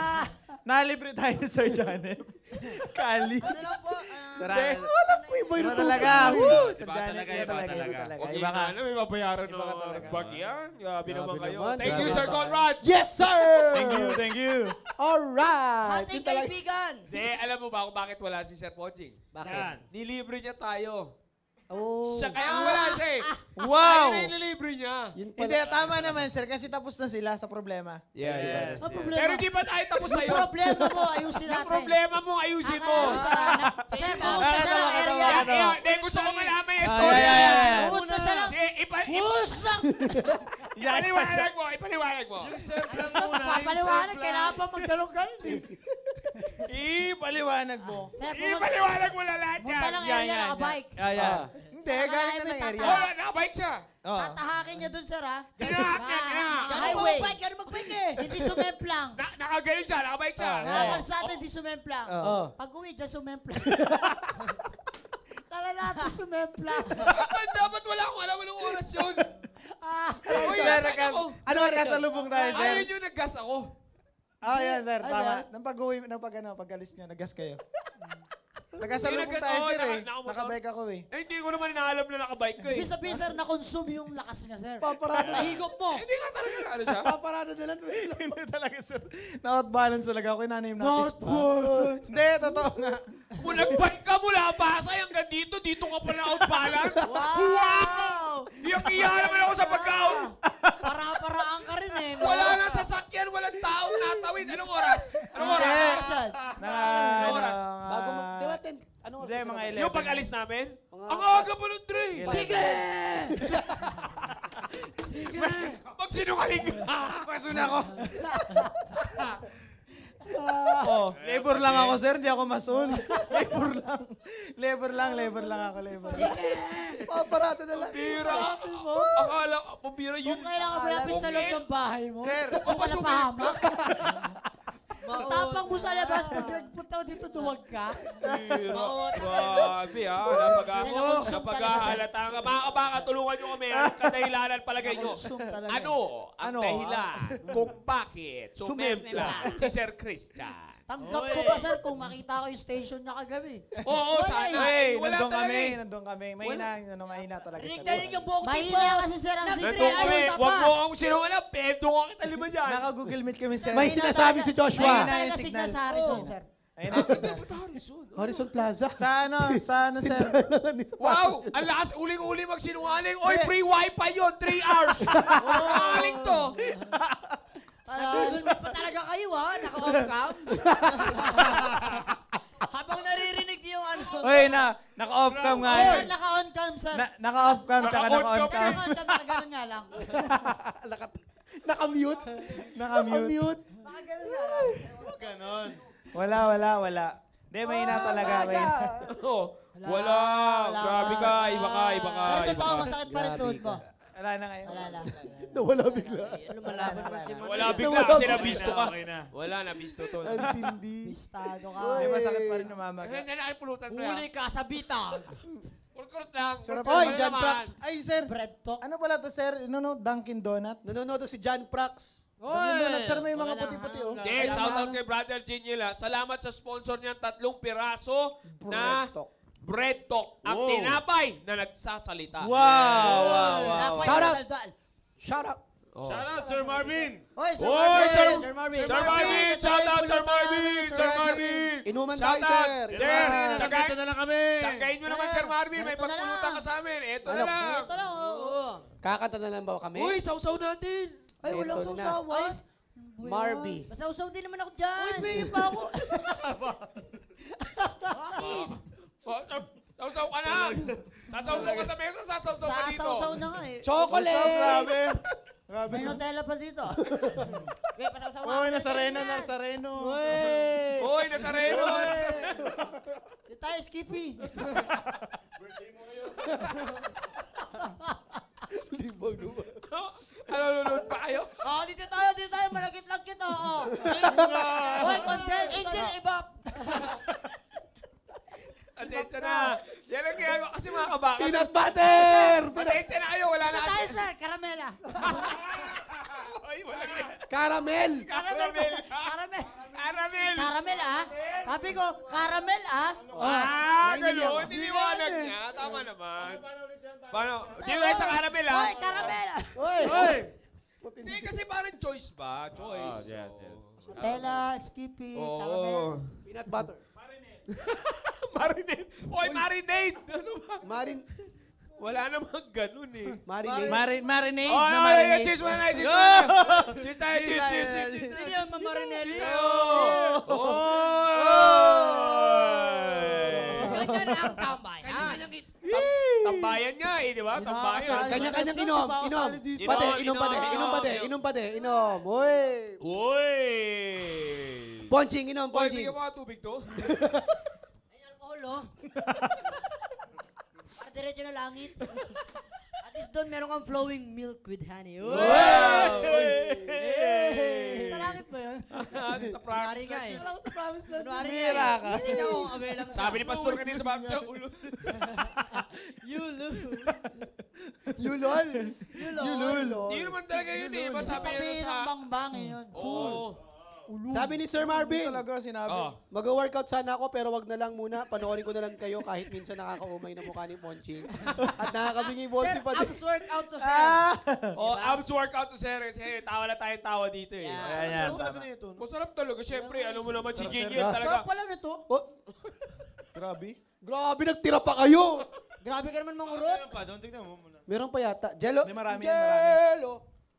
J: Nalibre tayo ni Sir Janep. Kali.
K: Ano lang po? ah,
J: Tara-
L: Alam ko, iba yung
J: Iba talaga. Woo! Sir
M: Iba
J: Janet,
M: talaga,
J: iba
M: iba
J: talaga, iba
M: talaga.
J: Iba ka.
E: na, may babayaran
J: Iba ka
E: ng
J: talaga.
E: bagyan. Grabe naman kayo.
L: naman,
E: Thank you,
L: grabe
E: Sir
L: naman.
E: Conrad.
L: Yes, sir!
J: Thank you, thank you.
L: Alright!
K: Ating
L: Yun talaga-
K: kaibigan.
E: Hindi, alam mo ba kung bakit wala si Sir Poching?
M: Yan.
E: Nilibre niya tayo.
L: Oh.
E: Siya, kaya wala siya eh.
J: Wow!
E: Yung nilibre niya.
L: Yun
J: Hindi, tama naman, sir, kasi tapos na sila sa problema.
E: Yeah,
M: Yes.
K: Ano
M: yes.
K: problema?
E: Pero di ba tayo tapos
K: Yung
E: sa'yo?
K: problema mo, ayusin
E: Yung
K: natin.
E: problema mo, ayusin mo.
K: Sir, pumunta ng area.
E: Hindi, gusto ko malaman yung
J: Ah,
E: story.
K: Pumunta siya ng...
E: Sige,
K: Pusang!
E: ipaliwanag mo, ipaliwanag mo.
M: Yung surf lang muna. Yung
K: Papaliwanag,
M: lang.
K: kailangan pa magdalong eh.
J: Ipaliwanag mo.
N: Sir, pumunta-
E: Ipaliwanag mo na lahat
N: Punta lang
J: Yan,
N: area,
J: yan,
N: nakabike.
J: yan. Yeah, yeah. Hindi,
N: Saka
J: galing na area.
N: tataha-
E: Oh, nakabike siya.
J: Oo.
N: Tatahakin niya dun, sir, ha?
E: Tinahakin niya.
N: Ganun
E: Highway.
N: magbike, ganun magbike eh. Hindi sumemplang.
E: Na, nakagayon siya, nakabike siya.
N: Nakakalsada, hindi sumemplang.
J: Oo.
N: Pag uwi dyan, sumemplang. Kala natin sumemplang.
E: Dapat, dapat wala akong alam anong oras yun. Uy,
J: Sir,
E: nasaan
J: nagka-
E: ako?
J: ano nagkasalubong tayo, sir?
E: Ayun yung naggas ako.
J: Ah, yan, sir.
N: Ay,
J: Tama. Nang pag-uwi, nang pag, ano, pag-alis nyo, nag-gas kayo. Nagkasalubong tayo,
E: nagka-
J: sir, eh. Nakabike ako, eh.
E: Eh, hindi ko naman inaalam na nakabike ko eh.
N: Ibig sabihin, sir, na-consume yung lakas niya, sir.
L: Paparada.
N: Nahigop mo.
E: Hindi nga talaga na ano siya.
L: Paparada na lang.
J: Hindi talaga, sir. Na-out balance talaga ako. Inanay yung
N: Not
J: napis pa. Hindi, totoo nga.
E: Kung nagbike ka mula Pasay hanggang dito, dito ka pa na out balance.
N: Wow!
E: Iyak-iya naman ako sa pagka-out.
N: Para-paraan ka rin eh. no?
E: Wala nang sasakyan, walang tao natawid. Anong oras? Anong oras?
J: Hindi.
N: Sir,
J: Na,
E: Anong oras?
J: ano,
L: Bago mag... Di ba, ten, ano
J: Hindi, mga 11.
E: Yung pag-alis namin?
L: Mga
E: Ang aga pa nun, Dre.
N: Sige!
E: Magsinungaling ka.
J: Masun ako. oh, labor lang ako, sir. Hindi ako masun. labor lang. Labor lang, labor lang ako, labor lang.
L: Paparada na lang.
E: Bira. Akala, pabira yun.
N: Kung kailangan malapit sa loob ng bahay mo,
J: Sir,
N: kung ka Tapang mo sa labas, pag nagpunta ko dito, duwag ka.
E: Grabe ah, napag
N: Nilakonsum
E: napaghahalata ka. Mga kabaka, tulungan nyo kami. Ang kadahilanan palagay nyo. Ano ang
J: Ano?
E: dahilan kung bakit sumempla si Sir Christian?
N: Tanggap ko ba, sir, kung makita ko yung station niya kagabi?
E: Oo,
N: Wala
E: sana.
J: Hey,
E: Wala
J: nandun
E: talaga
J: kami,
E: eh.
J: nandun kami. Mahina, ano, mahina talaga
N: Rinig
J: siya.
N: na rin yung buong tipo. Mahina kasi, sir, ang
E: Nandun
N: secret.
E: kami.
N: Ano ka
E: Huwag
N: pa?
E: mo akong sinungaling. Pedo ka kita lima dyan.
J: Naka-Google Meet kami, sir.
L: May sinasabi si Joshua.
N: Mahina
J: yung signal.
N: signal sa Harrison,
E: Oh.
N: sir.
J: Ayun na, signal.
L: Horizon Plaza.
J: Sa ano, sa ano, sir?
E: Wow! Ang lakas, uling-uli magsinungaling. Oy, free wifi yun. 3 hours. Sinungaling to.
N: Meet pa talaga kayo, ha? Naka-off cam. Habang naririnig niyo yung ano.
J: Oy, na, naka-off cam nga.
N: Oh,
J: sir.
N: sir, naka-on cam, sir.
J: Na, naka-off cam, tsaka
E: Naka-on
J: naka-on
E: cam.
J: cam.
N: Naka-on cam, nakaganon nga lang.
L: Nakamute.
J: Naka-mute.
L: Nakamute.
N: Nakaganon nga lang.
M: Ganon.
J: Wala, wala, wala. Hindi, mahina talaga. Mahina.
E: Oh, wala. Grabe ka. Iba ka, iba ka,
N: Pero totoo, masakit pa rin tuhod mo.
J: Wala na ngayon.
N: Wala lang.
L: Nawala bigla.
N: Lumalaban naman si Mon.
E: Wala bigla
L: Wala
E: kasi nabisto ka.
M: Na.
E: Wala, nabisto to.
L: Ang tindi.
N: Bistado ka.
J: Hindi, masakit pa rin namamaga.
E: Kaya nalaki pulutan ko
N: Huli ka sa bita.
E: Kurkurot lang.
J: Sarap
L: Oy, John. Prax.
J: Ay, sir.
N: Bread talk.
J: Ano pala to, sir? Ano, no? Dunkin Donut?
L: Nanonood to si John Prax.
J: Dunkin Donut, sir. May mga puti-puti, oh.
E: Yes, shout out kay Brother Giniela. Salamat sa sponsor niyan, tatlong piraso na
L: Talk.
E: Bread Talk. Ang
M: Wow.
E: tinapay na nagsasalita.
J: Wow, wow, wow.
L: Shout out. Shout out.
E: Oh.
M: Shout out, Sir Marvin.
N: Oy, Sir
E: Oy,
N: Marvin.
E: Sir-
N: Sir Marvin.
E: Sir Marvin! Shout out, Sir Marvin! Sir Marvin!
L: Inuman tayo, sir.
E: Sir,
M: Nandito na lang kami.
E: tsagayin nyo naman, Sir Marvin. May pagpulutan ka sa amin. Ito na lang.
N: Ito lang, oo.
L: Kakanta na lang ba kami?
E: Uy, sausaw natin.
N: Ay, walang sausawan.
L: Marby.
N: Masausaw din naman ako dyan. Uy, may pa ako. Bakit?
E: Oh, saw- Sausaw ka na. Sasausaw ka sa mesa, sasausaw ka dito.
N: Sasausaw na nga eh.
L: Chocolate!
J: Grabe. Grabe.
N: May Nutella pa dito. Okay, pasausaw na.
J: Oy, Nazareno, Nazareno.
N: Uy!
E: Uy, Nazareno.
N: Di tayo, Skippy.
L: Libag naman.
E: Ano, nunod pa kayo?
N: Oo, dito tayo, dito tayo. Malagit-lagkit, oo. Uy, content. Angel, iba.
E: Atensya na. Yan ang ginagawa kasi mga kabaka.
L: Peanut butter!
E: Atensya na kayo, wala na
N: Dito tayo,
E: atensya.
N: sir. Caramela.
E: Ay, wala na.
L: Caramel!
E: Caramel.
N: Caramel.
E: Caramel.
N: Caramel, ah. Sabi ko, caramel, ah.
E: Ah,
L: naiintindihan ko.
E: gano'n. Niliwanag niya. Tama naman. Paano? Di ba sa caramel, ah?
N: Uy, caramel, ah.
L: Uy!
E: Hindi, kasi parang choice ba? Choice.
M: yes, yes.
N: Nutella, Skippy,
E: Oo.
N: caramel.
L: Peanut butter.
E: Marinade. Oy, marinade. Ano ba?
L: Marin...
E: Wala namang ganun eh.
L: Marinade.
J: Mari marinade
E: Oh,
J: na
E: oh,
J: marinade.
E: cheers muna tayo, cheers muna. Cheers tayo, cheers, cheers, cheers.
N: Hindi yung mamarinelli.
E: Oh!
N: Ganyan ang tambayan.
E: Tambayan nga eh, di ba? Tambayan.
L: Kanya-kanyang inom. Inom.
E: Inom,
L: Pade, inom
E: inom,
L: pade.
E: inom.
L: Inom pade. Inom pade. Inom. Uy!
E: Uy!
L: Ponching, inom,
E: Boy,
L: ponching.
E: bigyan mo nga tubig to.
N: Alcohol, oh. Para diretso na langit. At least doon meron kang flowing milk with honey. Wow! Sa langit ba yun?
E: sa promise
N: Kunwari nga eh.
E: lang.
N: sa promise lang. Kunwari nga
E: Bira
N: eh.
E: ka.
N: Tingnan ko kung away lang sa-
E: Sabi ni Pastor kanina sa baptist, ulo.
N: Yulo.
L: Yulol.
N: Yulol.
E: Hindi naman talaga yun eh. Masabi
N: Sabihin
E: niya
N: ng
E: sa...
N: bangbang eh yun.
E: Oo.
L: Sabi ni Sir Marvin,
J: talaga sinabi.
E: Oh.
L: mag-workout sana ako pero wag na lang muna. Panoorin ko na lang kayo kahit minsan nakakaumay na mukha ni Ponching. At nakakabingi boss si Pati.
N: Abs workout to sir.
L: Ah!
E: Oh, abs workout to sir. Hey, tawa na tayong tawa dito eh.
J: Ayan, yan.
E: Masarap talaga. Siyempre, alam mo naman si Gigi
L: sarap.
E: talaga.
N: Sarap pala nito.
J: Grabe.
L: Grabe, nagtira pa kayo.
N: Grabe ka naman mangurot.
M: Meron pa doon, tignan mo muna.
L: Meron pa yata. Jello.
J: Hindi, marami yan, marami.
L: Jello.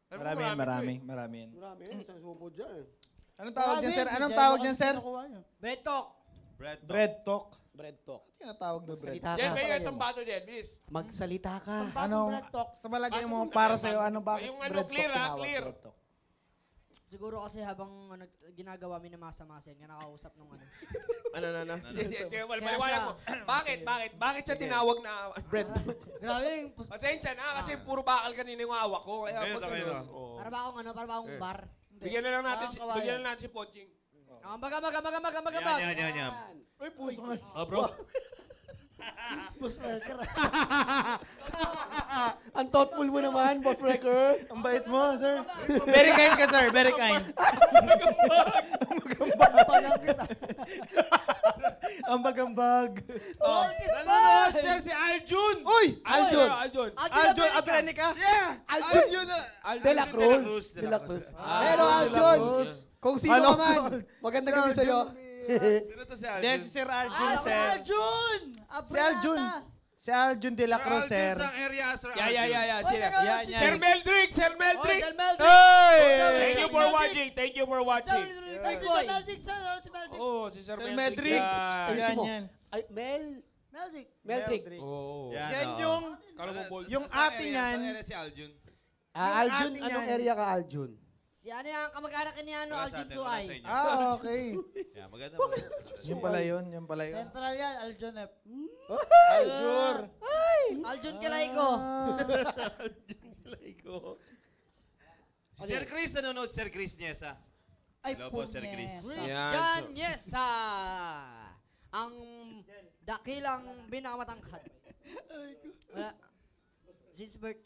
J: Marami yan, marami. Marami yan.
L: Marami yan. Isang subo dyan. eh.
J: Anong tawag niyan, sir?
N: si
J: Anong tawag niyan, sir?
N: kinukuha niya. Bread talk.
M: Bread talk.
J: Bread talk.
L: Bread talk.
J: Ano yung tawag na bread
L: Magsalita
E: Jen, may itong bato Jen, bilis.
L: Magsalita ka.
J: Anong, sa malagay mo para sa'yo, ano bakit
E: Yung ano,
J: bread talk
E: clear, ah,
J: tinawag
E: clear.
J: bread talk?
N: Siguro kasi habang ano, ginagawa mi na masa-masin, nga nakausap nung ano.
E: Ano, ano, ano? Sige,
N: Kaya
E: maliwanag mo. Bakit, bakit? Bakit siya tinawag na...
L: Bread
N: Grabe yung... pus-
E: Pasensya na, kasi puro bakal kanina yung hawak ko. Kaya ganun,
M: na.
E: oo.
N: Para ba akong ano, para ba akong bar?
E: Bigyan na lang natin si, bigyan na natin si Poching.
N: Ah, baga, baga, baga, baga, baga,
M: Yan, yan, yan, yan.
J: Uy, puso nga.
E: Ah, bro.
L: Boss Wrecker. Ang thoughtful mo naman, Boss Wrecker.
J: Ang bait mo, sir. Very kind ka, sir. Very kind. Ang bagambag.
N: Oh,
M: Nanonood, sir, si Aljun!
J: Uy!
E: Aljun. Aljun.
J: Aljun Atrenica.
M: Yeah!
L: Aljun. De La Cruz. De La Cruz. Pero Aljun, kung sino
J: Ano?
L: ka man, maganda gabi sa'yo.
M: Sino to si
J: Hindi,
M: Aljun?
J: si Sir Aljun,
N: Ah, si
J: sir.
N: Aljun!
J: Si Aljun. Si Aljun de la Cruz, sir.
M: Aljun sa area, Sir
E: Yeah, yeah, yeah, yeah. Sila.
N: nanonood
E: Yeah,
N: si
E: yeah. Sir Meldrick, Sir
N: Oh,
E: Meldrick.
N: Sir Meldrick.
E: Thank you for watching. Thank you for watching.
N: Thank you, Sir Meldrick. Sir si Meldrick.
E: Oh, si Sir
J: Sir
E: Meldrick. Yan.
L: Ay, Mel.
N: Meldrick.
L: Meltrick.
E: Oo.
M: Yan,
J: Yan
M: oo.
J: yung...
E: Kala mo ball.
J: Yung
M: Sa
J: ate
M: area,
J: niyan.
M: Sa area si Aljun.
L: Ah, Aljun,
J: ating
L: anong
J: yan.
L: area ka, Aljun?
N: Si ano yung kamag-anak ni ano,
M: Wala sa
N: Aljun
M: atin, wala
N: Suay.
M: sa inyo.
J: Ah, okay.
M: Yeah, maganda. maganda.
J: Yung pala yun, yung pala yun.
N: Central yan, Aljun F.
J: Aljur.
N: Aljun Kilayko.
M: Si Sir Chris, nanonood, Sir Chris Niesa.
N: Ay,
M: Hello po, Sir Chris.
N: Christian Yesa. Ang dakilang binakamatangkad. Wala. Zinsbert.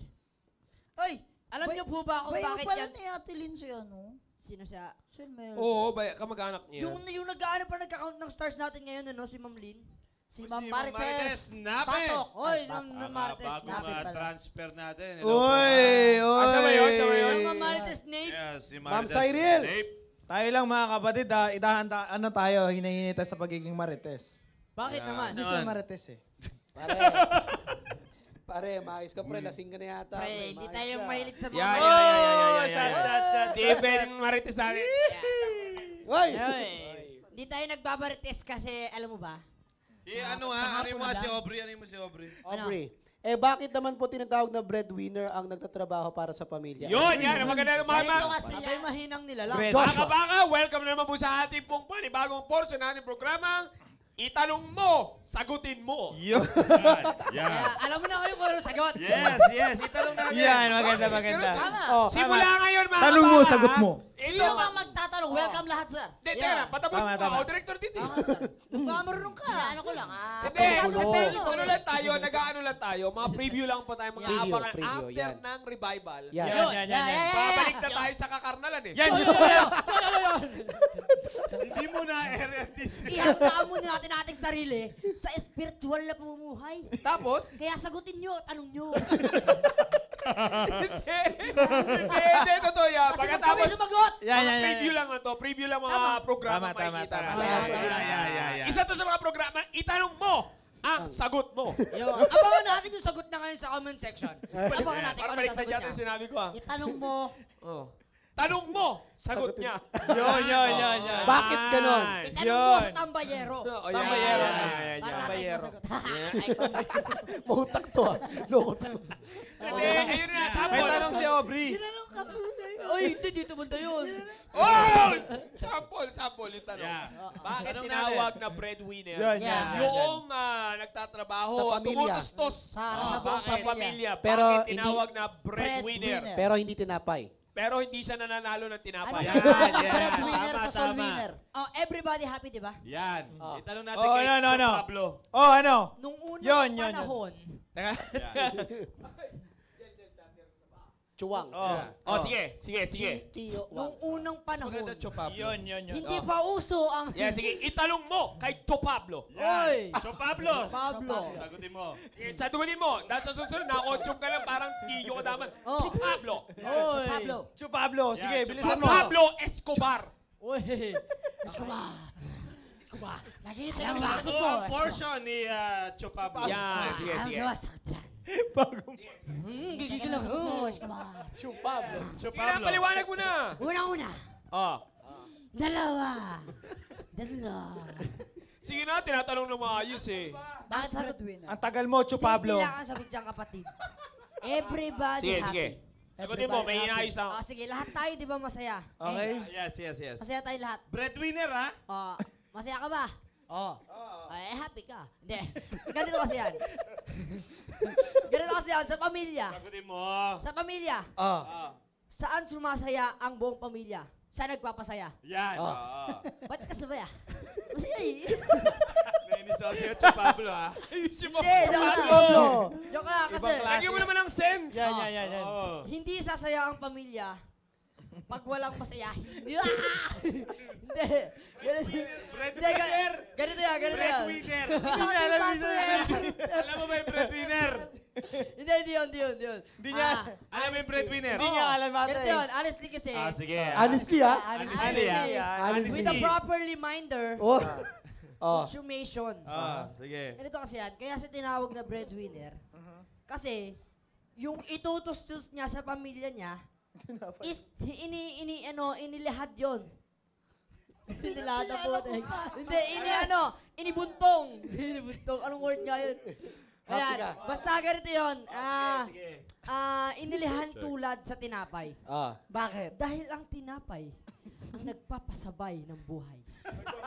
N: Ay, alam niyo po ba kung bakit yan?
K: ni Ate Lynn si ano?
N: Sino siya?
K: Si Mel.
E: Oo, ba, kamag-anak niya.
N: Yung, yung nag-ano pa nagka-count ng stars natin ngayon, ano, si Ma'am Lynn?
K: Si
M: Si
K: Ma'am
M: Ma'am
K: Marites.
M: Marites Nape.
K: Patok.
N: Oy. Ma'am Marites
M: Bagong
N: Nape
M: ah,
N: pala.
M: transfer natin. Hello po.
J: Uy, uy.
E: Ah, siya ba yun? Siya ba yun?
N: Yung Ma'am Marites Nate.
M: Yes, si
L: Ma'am
M: Marites
L: Cyril.
M: Nape.
J: Tayo lang mga kapatid ha, idahanda, ano tayo, hinahinay tayo sa pagiging marites.
N: Bakit naman?
J: Hindi siya marites eh.
L: Pare. Pare, maayos ka pre. Lasing ka na yata.
N: Pre, hindi tayo mahilig sa mga...
E: Yeah, yeah, yeah, yeah, yeah, yeah,
J: shot,
E: yeah.
J: shot, shot.
E: Di pwedeng marites sa akin.
L: Hoy!
N: Ay, Hindi tayo nagbabarites kasi, alam mo ba?
M: Si ano ha, ano mo si Aubrey, ano mo si Aubrey?
L: Aubrey. Eh, bakit naman po tinatawag na breadwinner ang nagtatrabaho para sa pamilya?
E: Yun, yan. Ang maganda ng mga
N: Ito kasi yan. mahinang nila lang.
E: Baka baka, welcome na naman po sa ating pong panibagong portion ng ating programa. Itanong mo, sagutin mo.
J: Yun.
M: Yan.
N: Kaya, alam mo na kayo kung ano sagot.
M: Yes, yes. Itanong natin.
J: Yan, maganda, maganda.
N: Tama.
J: Oh,
E: Simula ngayon, mga
J: Tanong mo, sagot mo.
N: Sino
E: Ito.
N: bang magtatanong? Welcome lahat, sir.
E: Hindi, teka lang. Patapos
J: Tama,
E: mo
J: tama.
E: ako, Director Titi.
N: Tama, sir. Baka marunong ka. Ano ko lang, ah.
E: Hindi, pero ito ano lang tayo, nag-ano lang tayo, mga preview lang po tayo, mga
L: Preview,
E: abangan
L: preview,
E: after
L: yan.
E: ng revival.
L: Yan.
J: Yan, yan, yan, yan.
E: Babalik na tayo sa kakarnalan eh.
J: Yan, gusto ko yan.
M: Hindi mo na teacher.
N: Ihandaan muna natin ating sarili sa spiritual na pamumuhay.
E: Tapos,
N: Kaya sagutin nyo, tanong nyo.
E: Hindi, hindi, totoo yan.
N: Kasi pag kami
E: Pagkatapos,
N: sumagot,
J: Yan, yan, yan.
E: preview lang na to, preview lang mga
N: Tama.
E: programa
J: Tama, tama,
E: makikita
J: tama.
E: natin.
N: Tama, tama,
M: Yeah, yeah, yeah, yeah.
E: Isa to sa mga programa, itanong mo ang sagot mo.
N: Yo, abangan natin yung sagot na ngayon sa comment section. Abangan natin
E: Para
N: kung ano
E: balik sa
N: sasagot
E: dyan
N: niya.
E: sinabi ko ah.
N: Itanong mo,
E: Oh. Tanong mo, sagot niya.
J: Yun, yun, yun, yun.
L: Bakit ganon?
N: itanong mo sa tambayero.
E: Oh,
J: Tambayero.
E: yan, yan, yan,
N: Para
E: yan.
N: natin
J: Tambayero.
N: sumasagot.
L: Mahutak to ah. Loko to.
E: Hindi, ayun na,
J: May
E: sample.
J: tanong si Aubrey.
N: Uy, hindi dito banda yun.
E: Oh! Sample, sample yung tanong.
M: Yeah.
E: Bakit
M: Tanong
E: tinawag na breadwinner?
M: Yan, yan, yan,
E: Yung ah, nagtatrabaho,
L: Sa pamilya.
E: tumutustos
L: Sa-
E: ah,
L: sa buong
E: bakit?
L: pamilya.
E: Pero
L: Pero
E: bakit
L: hindi-
E: tinawag na breadwinner?
L: Pero hindi tinapay.
E: Pero hindi siya nananalo ng tinapay.
M: Yan, yan.
N: Breadwinner
M: Tama,
N: sa soul
M: tama.
N: winner. Oh, everybody happy, di ba?
M: Yan. Itanong natin
J: Oh,
M: kay
J: no, no, no.
M: Pablo.
J: Oh, ano?
N: Nung unang
J: Yun, yun, yun.
N: panahon,
L: Chuwang.
J: Oh.
E: Oh, sige, sige, sige.
N: nung unang panahon,
J: Yun, yun, yun.
N: hindi
J: Oh.
N: pa uso ang...
E: Yeah, sige, itanong mo kay Cho Pablo.
N: Oy!
M: Chok Pablo.
N: Pablo.
M: Sagutin mo.
E: Eh, Sagutin mo, dahil sa susunod, na-ochong ka lang, parang tiyo ka daman.
N: Oh.
E: Cho Pablo.
N: Oy! Pablo.
J: Chu Pablo, sige,
M: Yeah,
J: bilisan
E: Cho
J: mo.
E: Pablo Escobar.
N: Oy! Escobar. Escobar. Nakita
M: Alam
N: mo
M: mo,
N: sa
M: ako
N: ko.
M: ang portion ni ah, Chok Pablo.
E: Yan, sige,
N: Ang
E: sige.
N: sumasakit dyan. Hmm, gigigil ako. Oh, Escobar.
L: Chu Pablo.
M: Chok
E: Sige na,
M: Pablo.
E: paliwanag mo na.
N: Una-una.
E: Oh.
N: Dalawa. Dalawa.
E: Sige na, tinatanong na maayos eh.
N: Bakit breadwinner?
J: Ang tagal mo, Chu Pablo.
N: Simple lang ang sagot dyan, kapatid. Everybody
E: Sige,
N: happy.
E: sige. Sagutin mo, may inaayos lang.
N: Ah, sige, lahat tayo di ba masaya?
J: Okay?
N: Eh,
M: Yes, yes, yes.
N: masaya tayo lahat.
M: Breadwinner, ha?
N: Oh, masaya ka ba? Oh. Ay, happy ka. Hindi. Ganito kasi yan. Ganito kasi yan, sa pamilya.
M: Sagutin mo.
N: Sa pamilya,
L: Oh.
M: Ah,
N: saan sumasaya ang buong pamilya? Saan nagpapasaya?
M: yan.
L: Oh.
M: oo.
N: Ba't ka sabaya? Masaya eh.
M: Nainis ako sa'yo, Pablo, ha?
E: Ayusin mo.
N: Hindi, joke lang.
L: Pablo.
N: Joke lang kasi.
J: Ibang klase.
E: Lagyan mo naman ng sense.
J: Yan, yan, yan, yan.
M: Oo.
N: Hindi sasaya ang pamilya pag walang masayahin. Ah! Hindi. Ganito.
M: Breadwinner.
N: ga- ganito yan, ganito yan.
M: Breadwinner.
N: Hindi alam
M: Alam mo ba yung breadwinner?
N: Hindi, hindi yun, hindi yun, hindi yun.
J: Hindi niya.
N: Ah,
M: Alam mo yung breadwinner?
J: Hindi niya alam ate.
N: Ganito yun, honestly kasi.
M: Ah, sige.
L: Honesty, ha?
M: Honesty, ah.
L: Honesty.
N: With a proper reminder,
L: Oh. Oh.
N: consummation.
M: Ah, sige.
N: Ganito kasi yan, kaya siya tinawag na breadwinner. Kasi, yung itutustos niya sa pamilya niya, is, ini, ini, ano, inilahad yun. Inilahad na po. Hindi, ini, ano, inibuntong. inibuntong. Anong word nga yun? Ayan, basta ganito yun. Ah, ah, inilihan tulad sa tinapay.
L: Ah.
N: Bakit? Dahil ang tinapay ang nagpapasabay ng buhay.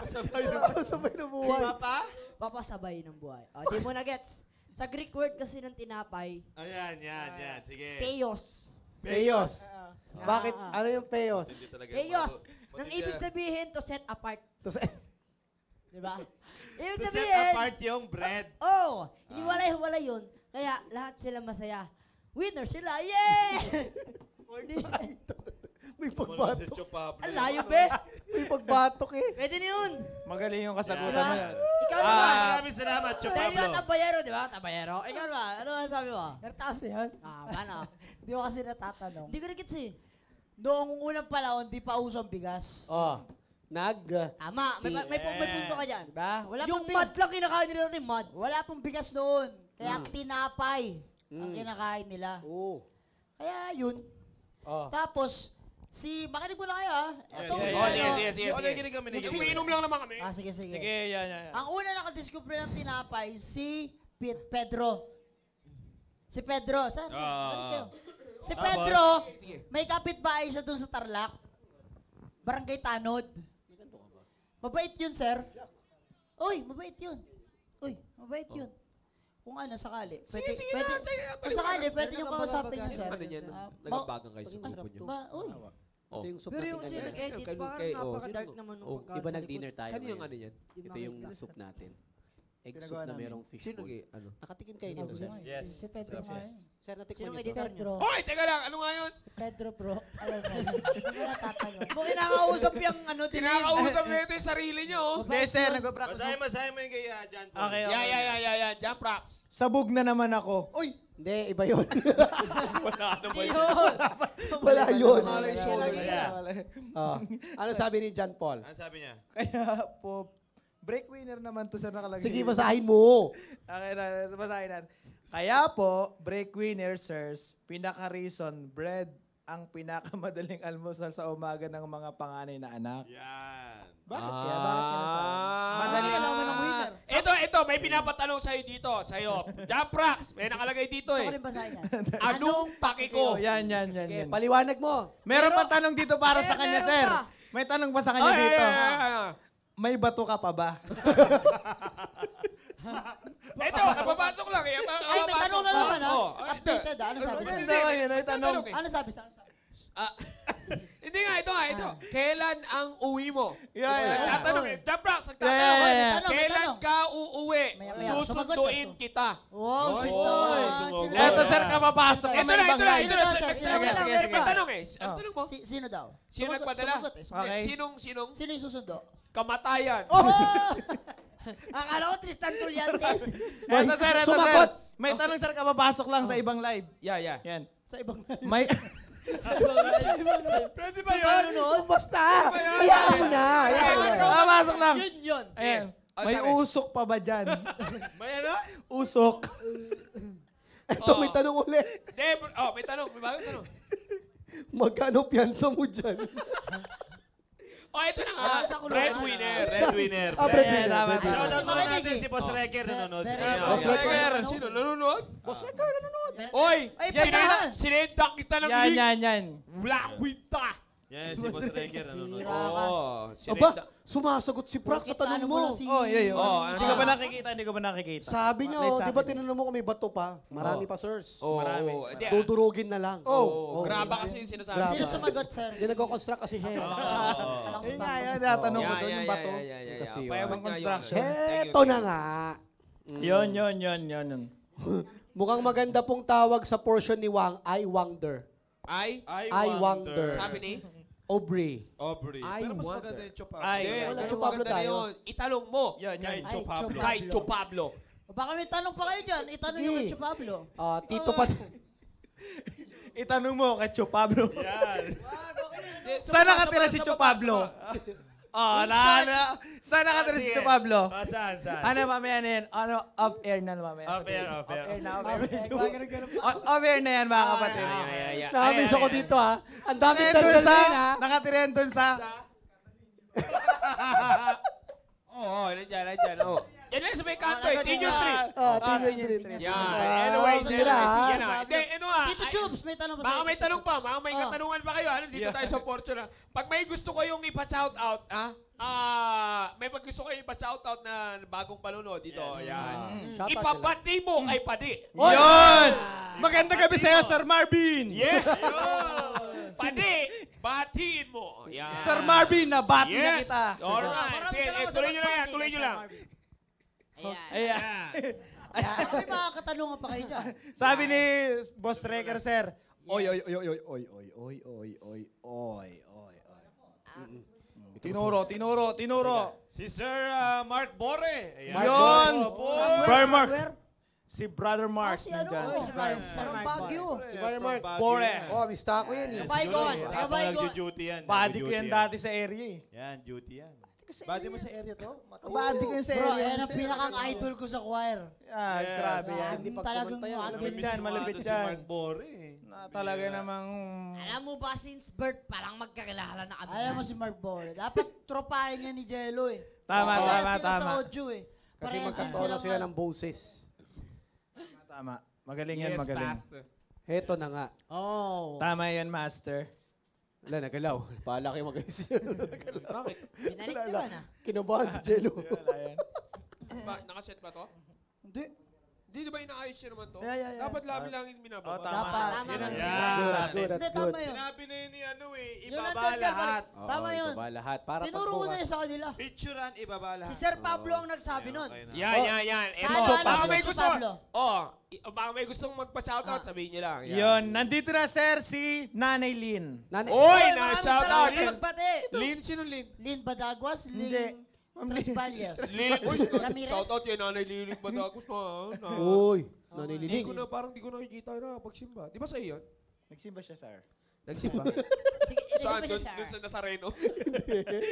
L: Sabay na sabay na buhay.
M: Papa?
N: Papasabay ng buhay. O, di mo na gets. Sa Greek word kasi ng tinapay,
M: Ayan, yan, yan. Sige.
N: peos.
L: Peos. Bakit?
N: Ah, ah.
L: Ano yung peos?
N: Peos. Nang ibig sabihin to set apart.
L: Tapos,
N: Di ba? Ibig
M: To set
N: sabihin,
M: apart yung bread.
N: oh, hiniwalay-hiwalay yun. Kaya lahat sila masaya. Winner sila. Yay! Morning.
L: may pagbatok.
N: Ang layo, be.
L: May pagbatok eh.
N: Pwede na yun.
J: Magaling yung kasagutan
N: Diba?
J: mo yan.
N: Ikaw
M: Ah,
N: naman.
M: maraming salamat,
N: Dahil
M: Pablo.
N: nga tabayero, di ba? Tabayero. Ikaw naman. Ano ang sabi mo?
K: Nagtaas na yan.
N: Ah, paano?
K: Di mo kasi natatanong.
N: Hindi ko na gets eh.
K: Noong unang panahon, di pa uso ang bigas.
L: Oh. Nag.
N: Tama. May, may, may, pu- may punto ka dyan.
K: Diba? Wala
N: Yung
K: pang
N: mud lang kinakain nila natin, mud.
K: Wala pang bigas noon. Kaya
L: Mm.
K: tinapay ang
L: Mm.
K: kinakain nila.
L: Oh.
K: Kaya yun.
L: Oh.
K: Tapos, si, makinig mo na kayo ah. Itong
M: Yes,
K: si
M: yes,
K: ano,
E: sige, sige, sige.
M: Yung
E: sige.
M: nakikinig kami, nakikinig.
E: Umiinom lang naman kami.
K: Ah, sige, sige.
J: Sige, yan, yan. yan.
K: Ang una nakadiscover ng tinapay, si Pet- Pedro. Si Pedro. Saan?
M: Ah.
K: Balik kayo. Si
M: Ah,
K: Pedro, may kapitbahay siya dun sa Tarlac. Barangay Tanod. Mabait yun, sir. Uy, mabait yun. Uy, mabait yun. Kung ano, sakali. Pwede,
E: sige
K: pwede,
E: na, sige na,
K: kung sakali, pwede yung kausapin yun, sir.
O: Ano yan?
K: Ah,
O: kayo sa grupo nyo.
K: Ba, uy.
O: Oh.
L: Ito yung soup
N: Pero
L: natin
N: yung
L: kanina.
N: sinag-edit,
O: Kay-
N: parang
O: kay- oh,
N: napaka-dark
O: sino-
N: naman nung
O: oh,
N: pagkain
L: Di ba
N: sa
L: nag-dinner tayo
O: Kano yung
L: ngayon?
O: ano yan?
L: Ito yung soup natin. Egg soup na
J: namin.
L: merong fish
O: Sino kay, ano?
L: Nakatikim kayo dito, sir?
M: Yes.
K: Si Pedro nga yun.
L: Sir, natikman
N: Sinong
L: niyo to?
N: editor
K: Pedro.
N: nyo?
E: Hoy, teka lang. Ano nga yun?
K: Pedro, bro. Alam mo. Hindi mo natatanong.
N: Kung kinakausap yung ano, dilim.
E: Kinakausap nyo ito yung sarili nyo. oh.
J: Hindi, sir, nagpa-practice.
M: Masahin, masahin mo yung kay ah, John Paul.
J: Okay,
E: Yeah,
J: okay.
E: yeah, yeah, yeah, yeah. Jump rocks.
J: Sabog na naman ako.
L: Uy! Hindi, iba yun.
E: Wala na ba yun?
L: Wala yun.
N: Lagi siya.
L: Oh. Ano sabi ni John Paul?
M: Ano sabi niya?
J: Kaya po, breakwinner naman to sa nakalagay.
L: Sige, basahin mo.
J: Okay na, basahin natin. Kaya po, breakwinner, sirs, pinaka-reason, bread ang pinakamadaling almusal sa umaga ng mga panganay na anak.
M: Yan.
J: Bakit kaya? Bakit kaya nasabi?
E: Madali
K: Kailangan ng winner.
E: Ito, ito, may pinapatanong sa'yo dito, sa'yo. Jump rocks, may nakalagay dito eh.
K: rin basahin yan.
E: Anong paki ko?
J: Yan, yan, yan.
L: Okay,
J: yan.
L: paliwanag mo.
J: Meron pa tanong dito para sa
N: Eh,
J: kanya, sir.
N: pa.
J: May tanong pa sa kanya dito.
E: Ay, ay, ay.
J: May bato ka pa ba?
E: Ito, napapasok lang eh.
K: Ay, may tanong na naman ha.
E: Oh,
K: Updated ha. Ano sabi?
E: May tanong.
K: Ano sabi? Ano sabi?
E: Ah, Hindi nga, ito nga, ito. Kailan ang uwi mo?
J: Yeah, yeah, yeah.
E: Tatanong, eh. Dabra, sa
J: Yeah, yeah, yeah. tanong,
E: Kailan ka uuwi? Susunduin kita. Oy.
K: Sino?
J: Eto, sir, kapapasok ka
E: Ito na, ito na,
J: live.
E: ito na. Sige, sige, tanong eh. Ang
J: Oh.
E: tanong mo?
K: Si- Sino daw?
E: Sino nagpadala? Sinong, sinong?
K: Sino yung susundo?
E: Kamatayan.
K: Oh! Akala ko Tristan Tulliantes.
J: Eto, sir, eto, sir. May tanong, sir, kapapasok lang sa ibang live.
E: Yeah, yeah.
J: Yan.
K: Sa ibang
J: May...
K: Pwede ba yun?
L: Basta! Hayaan mo na! Hayaan mo na.
J: Lang.
K: Yun yun.
J: Ayan.
E: Ano
J: May usok pa ba dyan?
M: May ano?
J: Usok.
L: Ito, may
E: Oo.
L: tanong ulit.
E: Hindi, oh, may tanong. May bagong tanong.
L: Magkano piyansa mo dyan?
E: O, oh, ito na nga.
K: Ah, sa kulungan.
M: Red
L: ah. winner.
J: Red
L: winner. Ah, Red winner.
J: Tama.
M: Shoutout muna natin si Boss Recker nanonood.
L: Boss Recker.
E: Sino? Nanonood?
L: Boss Recker nanonood.
E: Oy! Sinenda kita ng link.
J: Yan, yan,
E: yan. Wala kwinta.
M: Yes, si Boss Reker nanonood.
E: Oh,
L: Aba,
E: sinendak.
L: sumasagot si Prax sa tanong mo.
J: Oh, yun, yun.
E: Oh,
J: Hindi
E: ano?
J: ko ba nakikita? Hindi ko ba nakikita?
L: Sabi niya, oh, di ba tinanong mo kung may bato pa? Marami pa, sirs.
E: Oh,
J: Marami.
E: Hindi,
L: Dudurugin na lang.
E: Oh,
L: Oh,
E: graba kasi yung sinasabi.
K: Sino sumagot, sir?
L: Hindi nagko-construct kasi siya. eh.
J: Yun nga, yan. Tatanong ko
E: Yeah,
J: doon
E: yeah,
J: yung
E: yeah,
J: bato.
E: yeah, yeah, yeah,
L: Kasi
E: yeah.
L: yun.
J: Construction.
L: Heto na nga.
J: Yun, yun, yun, yun. yun.
L: Mukhang maganda pong tawag sa portion ni Wang, I wonder.
E: Ay,
L: I wonder.
E: sabi ni?
L: Aubrey.
M: Aubrey.
E: I
M: Pero mas
E: wonder.
M: maganda yung Chopper.
J: Ay,
E: Hindi,
L: wala, Cho Pablo
E: maganda
L: tayo.
E: yun. Itanong mo.
J: Yan, yan.
M: Kay
K: Ay,
M: Cho Pablo.
E: Kay Cho Pablo.
K: Baka may tanong pa kayo dyan. Itanong
L: Sige.
K: yung kay Cho Pablo.
L: Ah, Tito pa.
J: Itanong mo kay Cho Pablo.
M: Yan.
J: Saan nakatira si Cho Pablo? Oh, na, na, saan nakatira si Cho Pablo?
M: Ah, saan, saan?
J: Ano mamaya na yan? Ano, off-air na mamaya.
M: Off air, off air.
J: Off-air na, off-air. Off-air na yan, mga kapatid.
L: Nakamiss ako dito ha. Ang daming
J: sa,
L: na yan ha.
J: nakatira yan doon sa,
E: Oo, oh, nandiyan, nandiyan. Oh. Yan lang sa may kanto eh. Tinyo Street.
L: Ah,
J: Ah,
L: Tinyo Street.
E: Yan.
L: Ah, na, ha?
E: yan na. Hindi, ano ah.
K: Tito Chubs, may tanong pa
E: Baka
K: sa'yo.
E: may tanong pa, baka may
K: Oh.
E: katanungan pa kayo. Ano, dito tayo sa portion na. Pag may gusto kayong ipa-shout out, ha? Ah, may pag gusto kayong ipa-shout out na bagong panuno dito. Yan.
L: Shout out
E: Ipabati mo kay Padi.
J: Yun! Maganda gabi sa'yo, Sir Marvin!
E: Yeah. Padi, batiin mo. Yan.
J: Sir Marvin, nabati na
E: Yes.
J: kita.
E: Alright. Sige,
K: sa
E: tuloy nyo lang yan. Tuloy nyo lang.
K: Ayan.
J: Ayan.
K: Baka may mga katanungan pa kayo dyan.
J: Sabi ni Boss Trekker, sir, oy, oy, oy, oy, oy, oy, oy, oy, oy, oy, oy, oy, oy. Tinuro, tinuro, tinuro.
M: Si Sir ah, Mark Bore. Ayan.
J: Yun!
M: Bore.
J: Brother Mark.
K: Where?
J: Si Brother Mark.
K: Ah, si ano?
J: nandyan.
K: Oh, si Mark. From Baguio.
L: Si Brother Mark.
J: Bore.
L: Oh, mista ko yan eh.
K: Baygon. Taga Baygon.
M: nagjo-duty yan.
J: Body ko yan dati sa area eh.
M: Yan, duty yan. Body mo sa area to?
J: Body ko yan sa
K: Bro,
J: area.
K: yan ang pinakang idol ko sa choir.
J: Ah,
M: Yes.
J: grabe yan.
L: Hindi pag
K: Talagang
L: kumanta yan.
J: Malapit
M: Namimiss
J: yan,
M: ko nga
J: malapit
M: to Si
J: yan.
M: Mark Bore. eh.
J: Na talaga namang...
N: Alam mo ba, since birth, parang magkakilala na kami.
K: Alam mo si Mark Bore. Dapat tropahin niya ni Jello eh.
J: Tama,
K: Parehas
J: tama,
K: sila sa
J: tama.
K: audio eh.
L: Kasi
K: Parehas din
L: magkatono sila
K: ng-
L: boses.
J: Tama. Magaling yan, magaling.
L: Heto na nga.
K: Oh.
J: Tama yan, master.
L: Wala, nagalaw. Paala kayo mag-ayos.
E: Bakit?
N: Binalik naman ah.
L: Kinabahan si Jello.
E: Ba, nakaset ba to?
K: Hindi.
E: Hindi ba inaayos niya naman to?
K: Yeah, yeah, yeah.
E: Dapat labi lang yung binababa.
J: Oh, tama.
K: Dapat.
N: Tama
K: Yun ang.
M: Yeah.
L: That's good, that's good,
K: Hindi,
L: that's
K: tama
L: good.
K: yun.
M: Sinabi na yun ni ano eh, ibaba lahat.
L: Oo,
K: Tama yun.
L: ibaba lahat. Para
K: Tinuro ko na yun sa kanila.
M: Picturean, ibaba lahat.
N: Si Sir Pablo ang nagsabi nun.
M: Okay na.
E: Yan, yan, yan. Eto,
N: Tama,
E: baka
N: Pablo.
E: may gusto.
N: Pablo.
E: Oh, baka may gustong magpa-shoutout, sabihin niyo lang. Yan.
J: Yun, nandito na sir si Nanay Lynn.
L: Nanay,
E: Oy, na-shoutout.
N: salamat sa magbati.
E: Lin, sino Lin?
K: Lin Ma'am
J: Tres
K: Lili. Valles.
E: Lilig. Uy,
K: Ramirez.
E: shout out kay Nanay Lilig Badagos na. na
L: Uy,
E: nanay
L: Hindi
E: ko na, parang di ko nakikita na pagsimba. Di ba sa iyo?
J: Nagsimba siya, sir.
E: Nagsimba?
K: Sige, hindi
E: Saan?
K: ko
E: Doon
K: siya.
E: doon sa Nazareno?
M: Birthday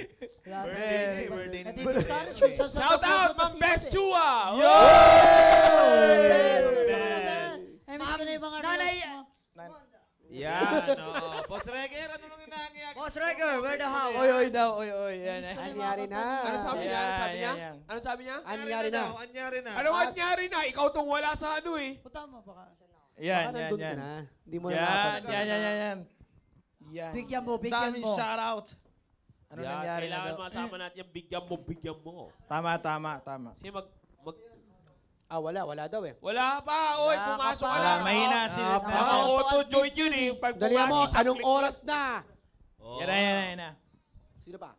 M: niya, eh,
K: birthday
M: niya.
K: Nandito sa
E: Shout
K: Shout
E: out,
K: Ma'am
E: Best
K: Chua!
E: Yo!
K: Best!
E: Masama
K: naman. I miss ko na yung mga
N: Nanay,
K: reels mo.
E: Nan-
M: yan, oo. Boss Reger, ano nang inaangyak?
N: Boss Reger, where the house?
J: Oy, oy daw, oy, oy. Yan, eh.
L: Anyari na.
E: Ano sabi niya? Ano sabi niya? Ano sabi niya?
L: Anyari na.
M: daw, Anyari na.
E: Ano nga nangyari na? Ikaw tong wala sa ano eh.
K: O, tama baka.
J: Yan, yan,
L: nandun ka
J: yan.
L: na. Hindi mo na
J: Yan, yan, yan, yan, yan. Yan.
K: Bigyan mo, bigyan
J: Daming
K: mo.
J: shout out. Ano nangyari na
E: kailangan masama natin yung bigyan mo, bigyan mo.
J: Tama, tama, tama.
E: Kasi mag... mag
O: Ah, wala. Wala daw eh.
E: wala pa, oy,
N: Wala ka
E: pumasok
N: pa.
E: ka lang.
J: Mahina
E: Ah,
J: si-
E: Mga auto-join yun eh. Pag
O: Dali mo,
E: pumasok,
O: anong oras na?
J: Yan na, yan na, yan na.
O: Sino ba?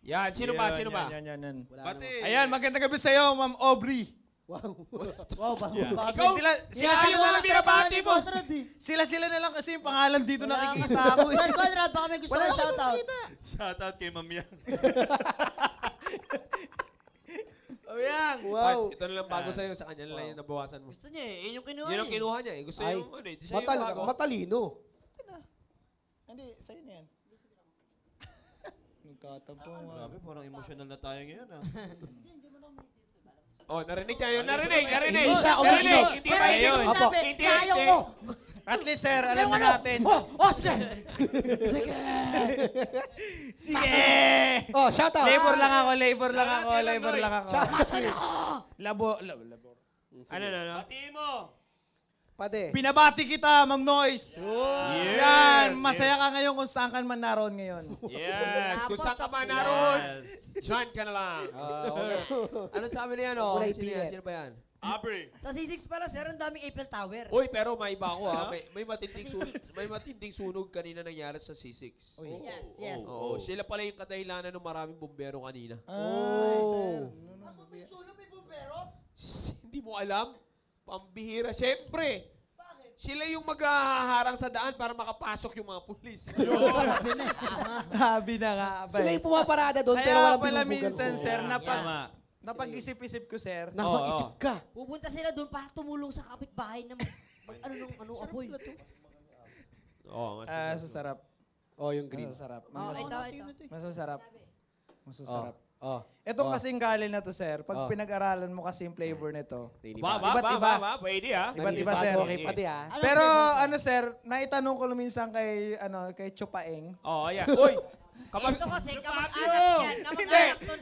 E: Yan, sino ba,
J: Yun,
E: sino
J: yan,
E: ba?
J: Yan, yan, yan.
O: Wala
M: Pati.
J: Ayan, magandang gabi sa iyo, Ma'am Aubrey.
O: Wow.
N: Wow, ba? ba-
E: Ikaw,
J: Sila, sila, sila,
E: mo lang binabati mo.
J: sila, sila na lang kasi yung pangalan dito nakikita ako. eh.
N: Sir Conrad, baka may gusto
J: Wala
N: ka
J: akong
N: shoutout.
M: Shoutout kay Ma'am Yang.
J: Oh, yan.
O: Wow.
E: Ito na lang bago sa'yo, sa kanya na lang yung nabawasan mo.
N: Gusto niya eh, yun yung kinuha
E: Yun ang
N: niya.
E: kinuha niya eh. Gusto
O: Ay,
E: yung ano eh. Di
O: Matal
E: yung bago.
O: matalino.
J: Hindi, sa'yo na yan. Nagtatampo nga.
M: Grabe, parang emotional na tayo ngayon ah.
E: Oh, narinig niya yun. Narinig, narinig.
O: Hindi siya
E: Narinig.
O: umiinom.
E: Hindi
N: Pero
E: pa
N: hindi ko
E: yun.
N: sinabi,
E: Hindi,
N: kaya
E: hindi.
N: ko.
J: At least, sir, alam na
N: ano?
J: natin.
N: Oh, Oscar!
J: Sige!
O: Oh, shout out.
J: Labor lang ako, labor lang ako, labor lang ako.
N: Masal ako!
J: Labo, labo, labo.
E: Ano, ano, ano?
M: Batiin mo!
O: Pade.
J: Binabati kita, Ma'am Noise.
E: Yes,
J: Yan,
E: yes.
J: masaya ka ngayon kung saan ka man naroon ngayon.
E: Yes. Kung saan ka man
N: Yes.
E: naroon, dyan ka na lang.
O: Ah,
E: Ano sabi niya, no?
O: Kulay pilit.
E: Sino ba yan?
M: Aubrey.
N: Sa C6 pala, sir, ang daming Eiffel Tower.
E: Uy, pero may iba ako ha. May, may matinding
N: Sa
E: sunog,
N: C6.
E: may matinding sunog kanina nangyari sa C6.
N: Yes, yes.
E: Oo, sila pala yung kadahilanan ng maraming bumbero kanina.
J: Oh.
N: Sulo may bumbero?
E: Shh, Hindi mo alam? Pambihira. Siyempre, sila yung maghaharang sa daan para makapasok yung mga pulis.
J: Habi na nga.
O: Sila yung pumaparada doon pero
J: Kaya
O: wala
J: pala
O: binubugan
J: minsan, sir, napag. Napag-isip-isip ko, sir.
O: Na
E: Oo,
O: mag-isip
E: oo.
O: ka.
N: Pupunta sila doon para tumulong sa kapitbahay na mag, mag ano nung ano apoy.
E: Oo, mas
J: Ah, masasarap.
O: Oh, yung green.
J: Masasarap.
N: Oh,
J: Mas,
N: ito, ito.
J: masasarap. Masasarap.
O: Oh.
J: Itong
O: Oh.
J: kasing galing na to, sir, pag
O: Oh.
J: pinag-aralan mo kasi yung flavor nito,
E: Ba, ba,
J: Iba't
E: ba,
J: iba.
E: ba, ba, pwede ha.
J: Iba't iba, sir.
O: Okay, pati ah.
N: Ano
J: Pero ano sir, naitanong ko minsan kay ano kay Chupaeng.
E: Oo, ayan. Uy,
N: Ito kasi, kamag-anak yan. Kamag-anak to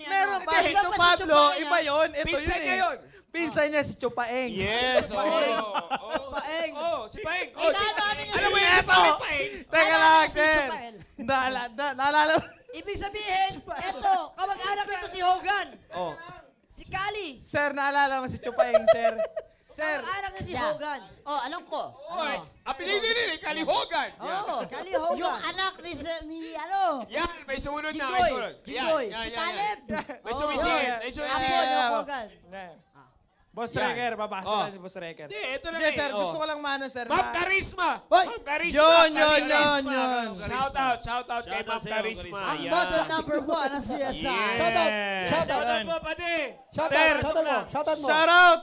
N: niya.
J: meron pa
N: Hindi,
J: si
N: iba si
J: Pablo,
N: Chupaeng,
J: iba
N: ah.
J: yon. Ito
E: Pinsan
J: yun
E: niya
J: eh.
E: yun.
J: Pinsan niya si Chupaeng.
E: Yes, oo.
N: Paeng.
E: Oh,
N: Paeng.
E: Oh, si Paeng.
N: Dahil namin niya
E: Alam mo
N: si
E: yun, si. Paeng, Paeng.
J: Teka
N: Ano
J: lang,
N: si
J: sir. Naalala mo?
N: Ibig sabihin, eto, kamag-anak nito si Hogan.
E: Oh.
N: Si Kali.
J: Sir, naalala mo si Chupaeng, sir. Sir,
N: Kamag-anak niya si
K: Yeah.
N: Hogan.
K: Oh, alam ko.
E: Oy, apelido din eh, Kalihogan.
N: Oo, Kali Hogan.
K: Yung anak ni, sa- ni ano,
E: Yan, may sumunod na, may
N: Jigoy.
E: sumunod. Yan,
N: Jigoy.
E: yan,
N: Si
E: yan, yan.
N: Taleb.
E: May
N: Oo.
E: sumisingit, may
N: Apo
E: sumisingit.
N: ni Hogan.
J: Boss
E: Yan.
J: Reker, babasa
E: Oh.
J: na si Boss Reker.
E: Hindi, ito lang
J: Hindi,
E: eh.
J: sir,
E: oh.
J: gusto ko lang mano, sir.
E: Ma'am
J: na-
E: Karisma!
O: Hoy!
E: Ma'am Karisma!
J: Yun, yun,
E: Karisma.
J: yun, yun.
E: Shout out, shout out kay
M: Shout out
E: Ma'am
M: sa'yo,
E: Karisma.
M: Karisma.
K: ang
E: Yan.
K: bottle number one ng CSI.
O: Shout out. Shout out.
M: Shoutout mo, pati!
O: Shout
J: Sir,
O: out. Shout out mo. Shout out mo.
J: Shout out!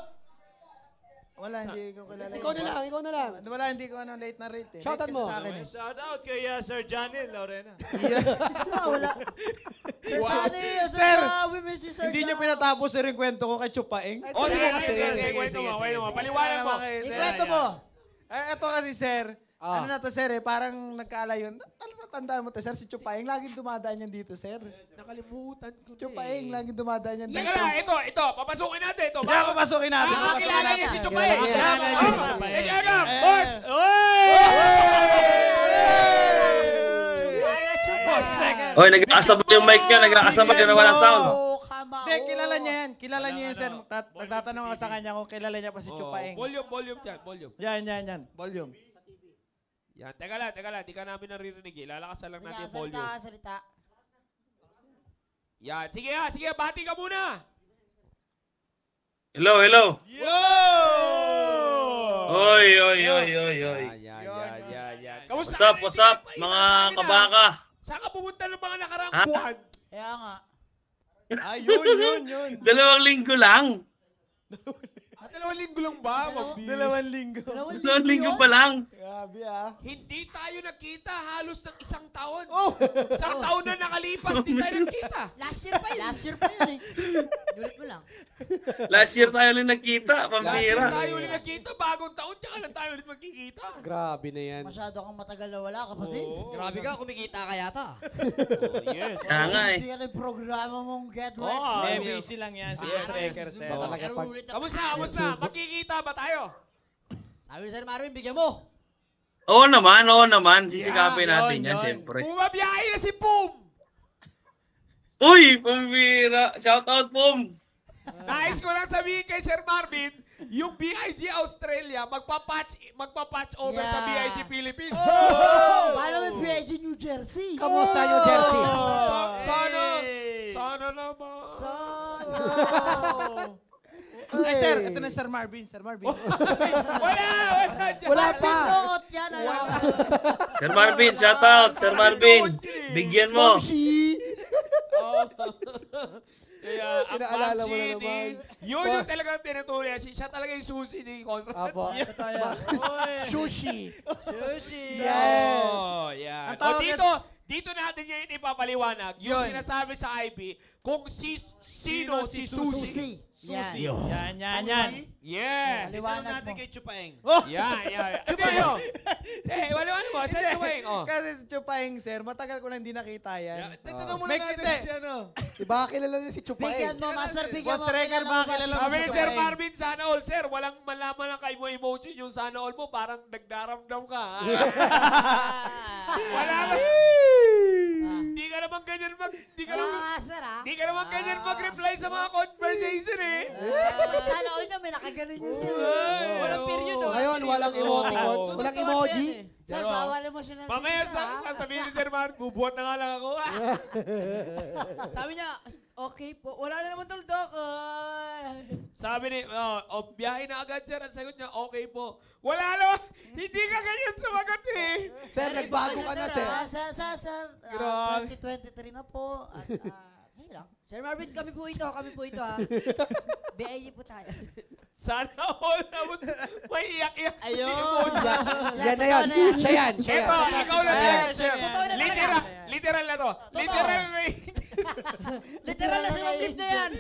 J: Wala, hindi ko kilala.
O: Ikaw na lang, ikaw na lang.
J: Wala, hindi ko ano, late na rate eh.
O: Shout out
J: Late
O: mo.
J: sa akin eh.
M: Shoutout kay uh, Sir Johnny Lorena.
K: Ah, wala. Sir
J: Wow.
K: Johnny, Sir,
J: Sir,
K: uh, we miss you, Sir
J: Hindi niyo pinatapos sir yung kwento ko kay Chupaeng.
E: Oh, sige, sige, sige,
M: Sige,
E: kwento
M: sige,
E: mo,
M: sige,
E: kwento mo.
M: sige.
E: Paliwanag mo.
K: Ikwento mo.
J: Eh, eto kasi sir,
O: Ah.
J: ano na to sir eh, parang nagkaalayon. Ano natandaan mo to sir, si Chupaeng, laging dumadaan yan dito sir.
E: Nakalimutan ko
J: Si Chupaeng, laging dumadaan yan dito.
E: Teka lang, ito, ito, papasukin natin ito.
J: Kaya papasukin natin.
E: Ah,
J: papasukin
E: kilala
J: natin.
E: niya si
O: Kilala
E: Chupaeng. Ah,
J: Kilala niya si
E: ah,
J: Chupaeng.
E: Teka lang,
J: Eh.
E: boss!
J: Boss Reker.
P: Oy, nagkakasabay yung mic niya, nagkakasabay yun na walang sound.
J: Hindi, kilala niya yan. Kilala niya yan sir. Tat- Nagtatanong ako sa kanya kung kilala niya pa si
E: Oh,
J: Chupaeng.
E: Volume, volume dyan, volume.
J: Yan, yan, yan. Volume.
E: Yan, teka lang, teka lang, di ka namin naririnig eh. Lalakasan lang natin yung volume.
K: Salita, salita.
E: Yan, sige ha, sige, bati ka muna.
P: Hello, hello.
J: Yo!
P: Oy, oy, oy, oy, oy.
E: Yan, yan, yan, yan. Kamusta?
P: What's up, what's up, mga kabaka?
E: Saan ka pumunta ng mga nakaraang
P: Ha?
E: buwan?
K: Kaya nga.
J: Ayun, yun, yun.
P: Dalawang linggo lang.
E: Ah, dalawang linggo lang ba? Mabili.
J: Dalawang linggo.
P: Dalawang linggo pa lang.
J: Grabe ah.
E: Hindi tayo nagkita halos ng isang taon.
J: Oh!
E: Isang taon na nakalipas, hindi tayo nagkita.
N: Last year pa yun.
K: Last year pa yun eh.
N: Ulit mo lang.
P: Last year tayo lang nagkita,
E: Last year tayo ulit nagkita, bagong taon, tsaka lang tayo ulit magkikita.
O: Grabe na yan.
K: Masyado kang matagal na wala, kapatid.
E: Oo.
N: Grabe ka, kumikita ka yata.
E: Oh, yes.
P: Kaya nga eh.
K: Programa mong Get Wet.
E: ah,
J: May busy lang yan si Boss Reker.
E: Oo.
O: Talaga pag...
E: Kamusta, kamusta? Magkikita ba tayo?
N: Sabi ni Sir Marvin, bigyan mo.
P: Oo naman, oo naman. Sisikapin
J: Yan,
P: natin
J: yun,
P: yan,
J: yun.
P: siyempre.
E: Bumabiyahe na si Boom!
P: Uy, pambira. Shout out, Pum.
E: Nais ko lang sabihin kay Sir Marvin, yung BIG Australia, magpa-patch, magpa-patch over sa
K: Yeah.
E: BIG Philippines.
K: Oh! Paano may PIG New Jersey?
L: Kamusta New Jersey?
E: Sa- sana, sana naman.
J: Ay, sir, ito na Sir Marvin. Sir Marvin.
E: wala, wala. dyan.
L: Wala pa.
K: Suot yan, alam ka.
P: Sir Marvin, shout out. Sir Marvin, bigyan mo.
E: Oh. Kaya, ang
L: Pinaalala mo na naman.
E: ni- Yun yung talagang tinutuloy. Siya siya talaga yung susi ni Conrad.
L: Apo. Sushi.
K: Sushi.
L: Yes.
E: Oh, yan.
J: Ang
E: O
J: tawag
E: dito, dito natin ngayon ipapaliwanag yung
J: Yun.
E: sinasabi sa IP kung si, sino si Susi.
K: Susi.
M: Yan, yan, yan.
E: Yes.
K: Liwanag
M: natin
K: mo.
M: kay Chupaeng.
E: Yan, yan. Ito yun. Eh, wala mo. Saan
J: Hindi.
E: wing? Oh.
J: Kasi si Chupaeng, sir, matagal ko na hindi nakita yan.
M: Tignan mo
J: May
M: na natin si ano.
L: Diba kilala niya si Chupaeng?
K: Bigyan mo, master, bigyan
J: Boss
K: mo.
J: Regar, baka kilala mo
E: Sabi ni
J: si
E: Sir
J: Chupaeng.
E: Marvin, sana all, sir. Walang malaman lang kay mo emotion yung sana all mo. Parang nagdaramdam ka. Wala ba? Hindi ka naman ganyan mag... Hindi ka naman...
K: Ah, sir, ah.
E: Hindi ka naman ganyan mag-reply sa mga conversation eh.
K: Ah, Sana all na may nakagaling yun, sir. Walang period, oh.
L: Ngayon, walang emoticons.
E: Oo.
L: Walang emoji.
K: Sir,
E: Pero,
K: bawal emotional
E: Mamaya sa
K: ah.
E: sasabihin ni Sir Mark, bubuhat na nga lang ako. ah.
N: Sabi niya, okay po. Wala na naman tuldok. Ay.
E: Sabi ni, oh, oh, biyahe na agad sir. Ang sagot niya, okay po. Wala naman. Hindi ka ganyan sumagot eh.
L: Sir, nagbago ka na, sir.
K: Ah, Sir, sir, sir. ah, 2023 na po. At, ah, sige lang.
N: Sir Marvin, kami po ito. Kami po ito ha. BIG po tayo.
E: Sana all naman. May iyak-iyak.
K: Ayun.
L: Yan na yan. Siya yan. Siya
E: Ito,
L: yan.
E: ikaw na
N: na talaga.
E: Literal. Literal na to. Literal may...
N: Literal na si Mabib na yan.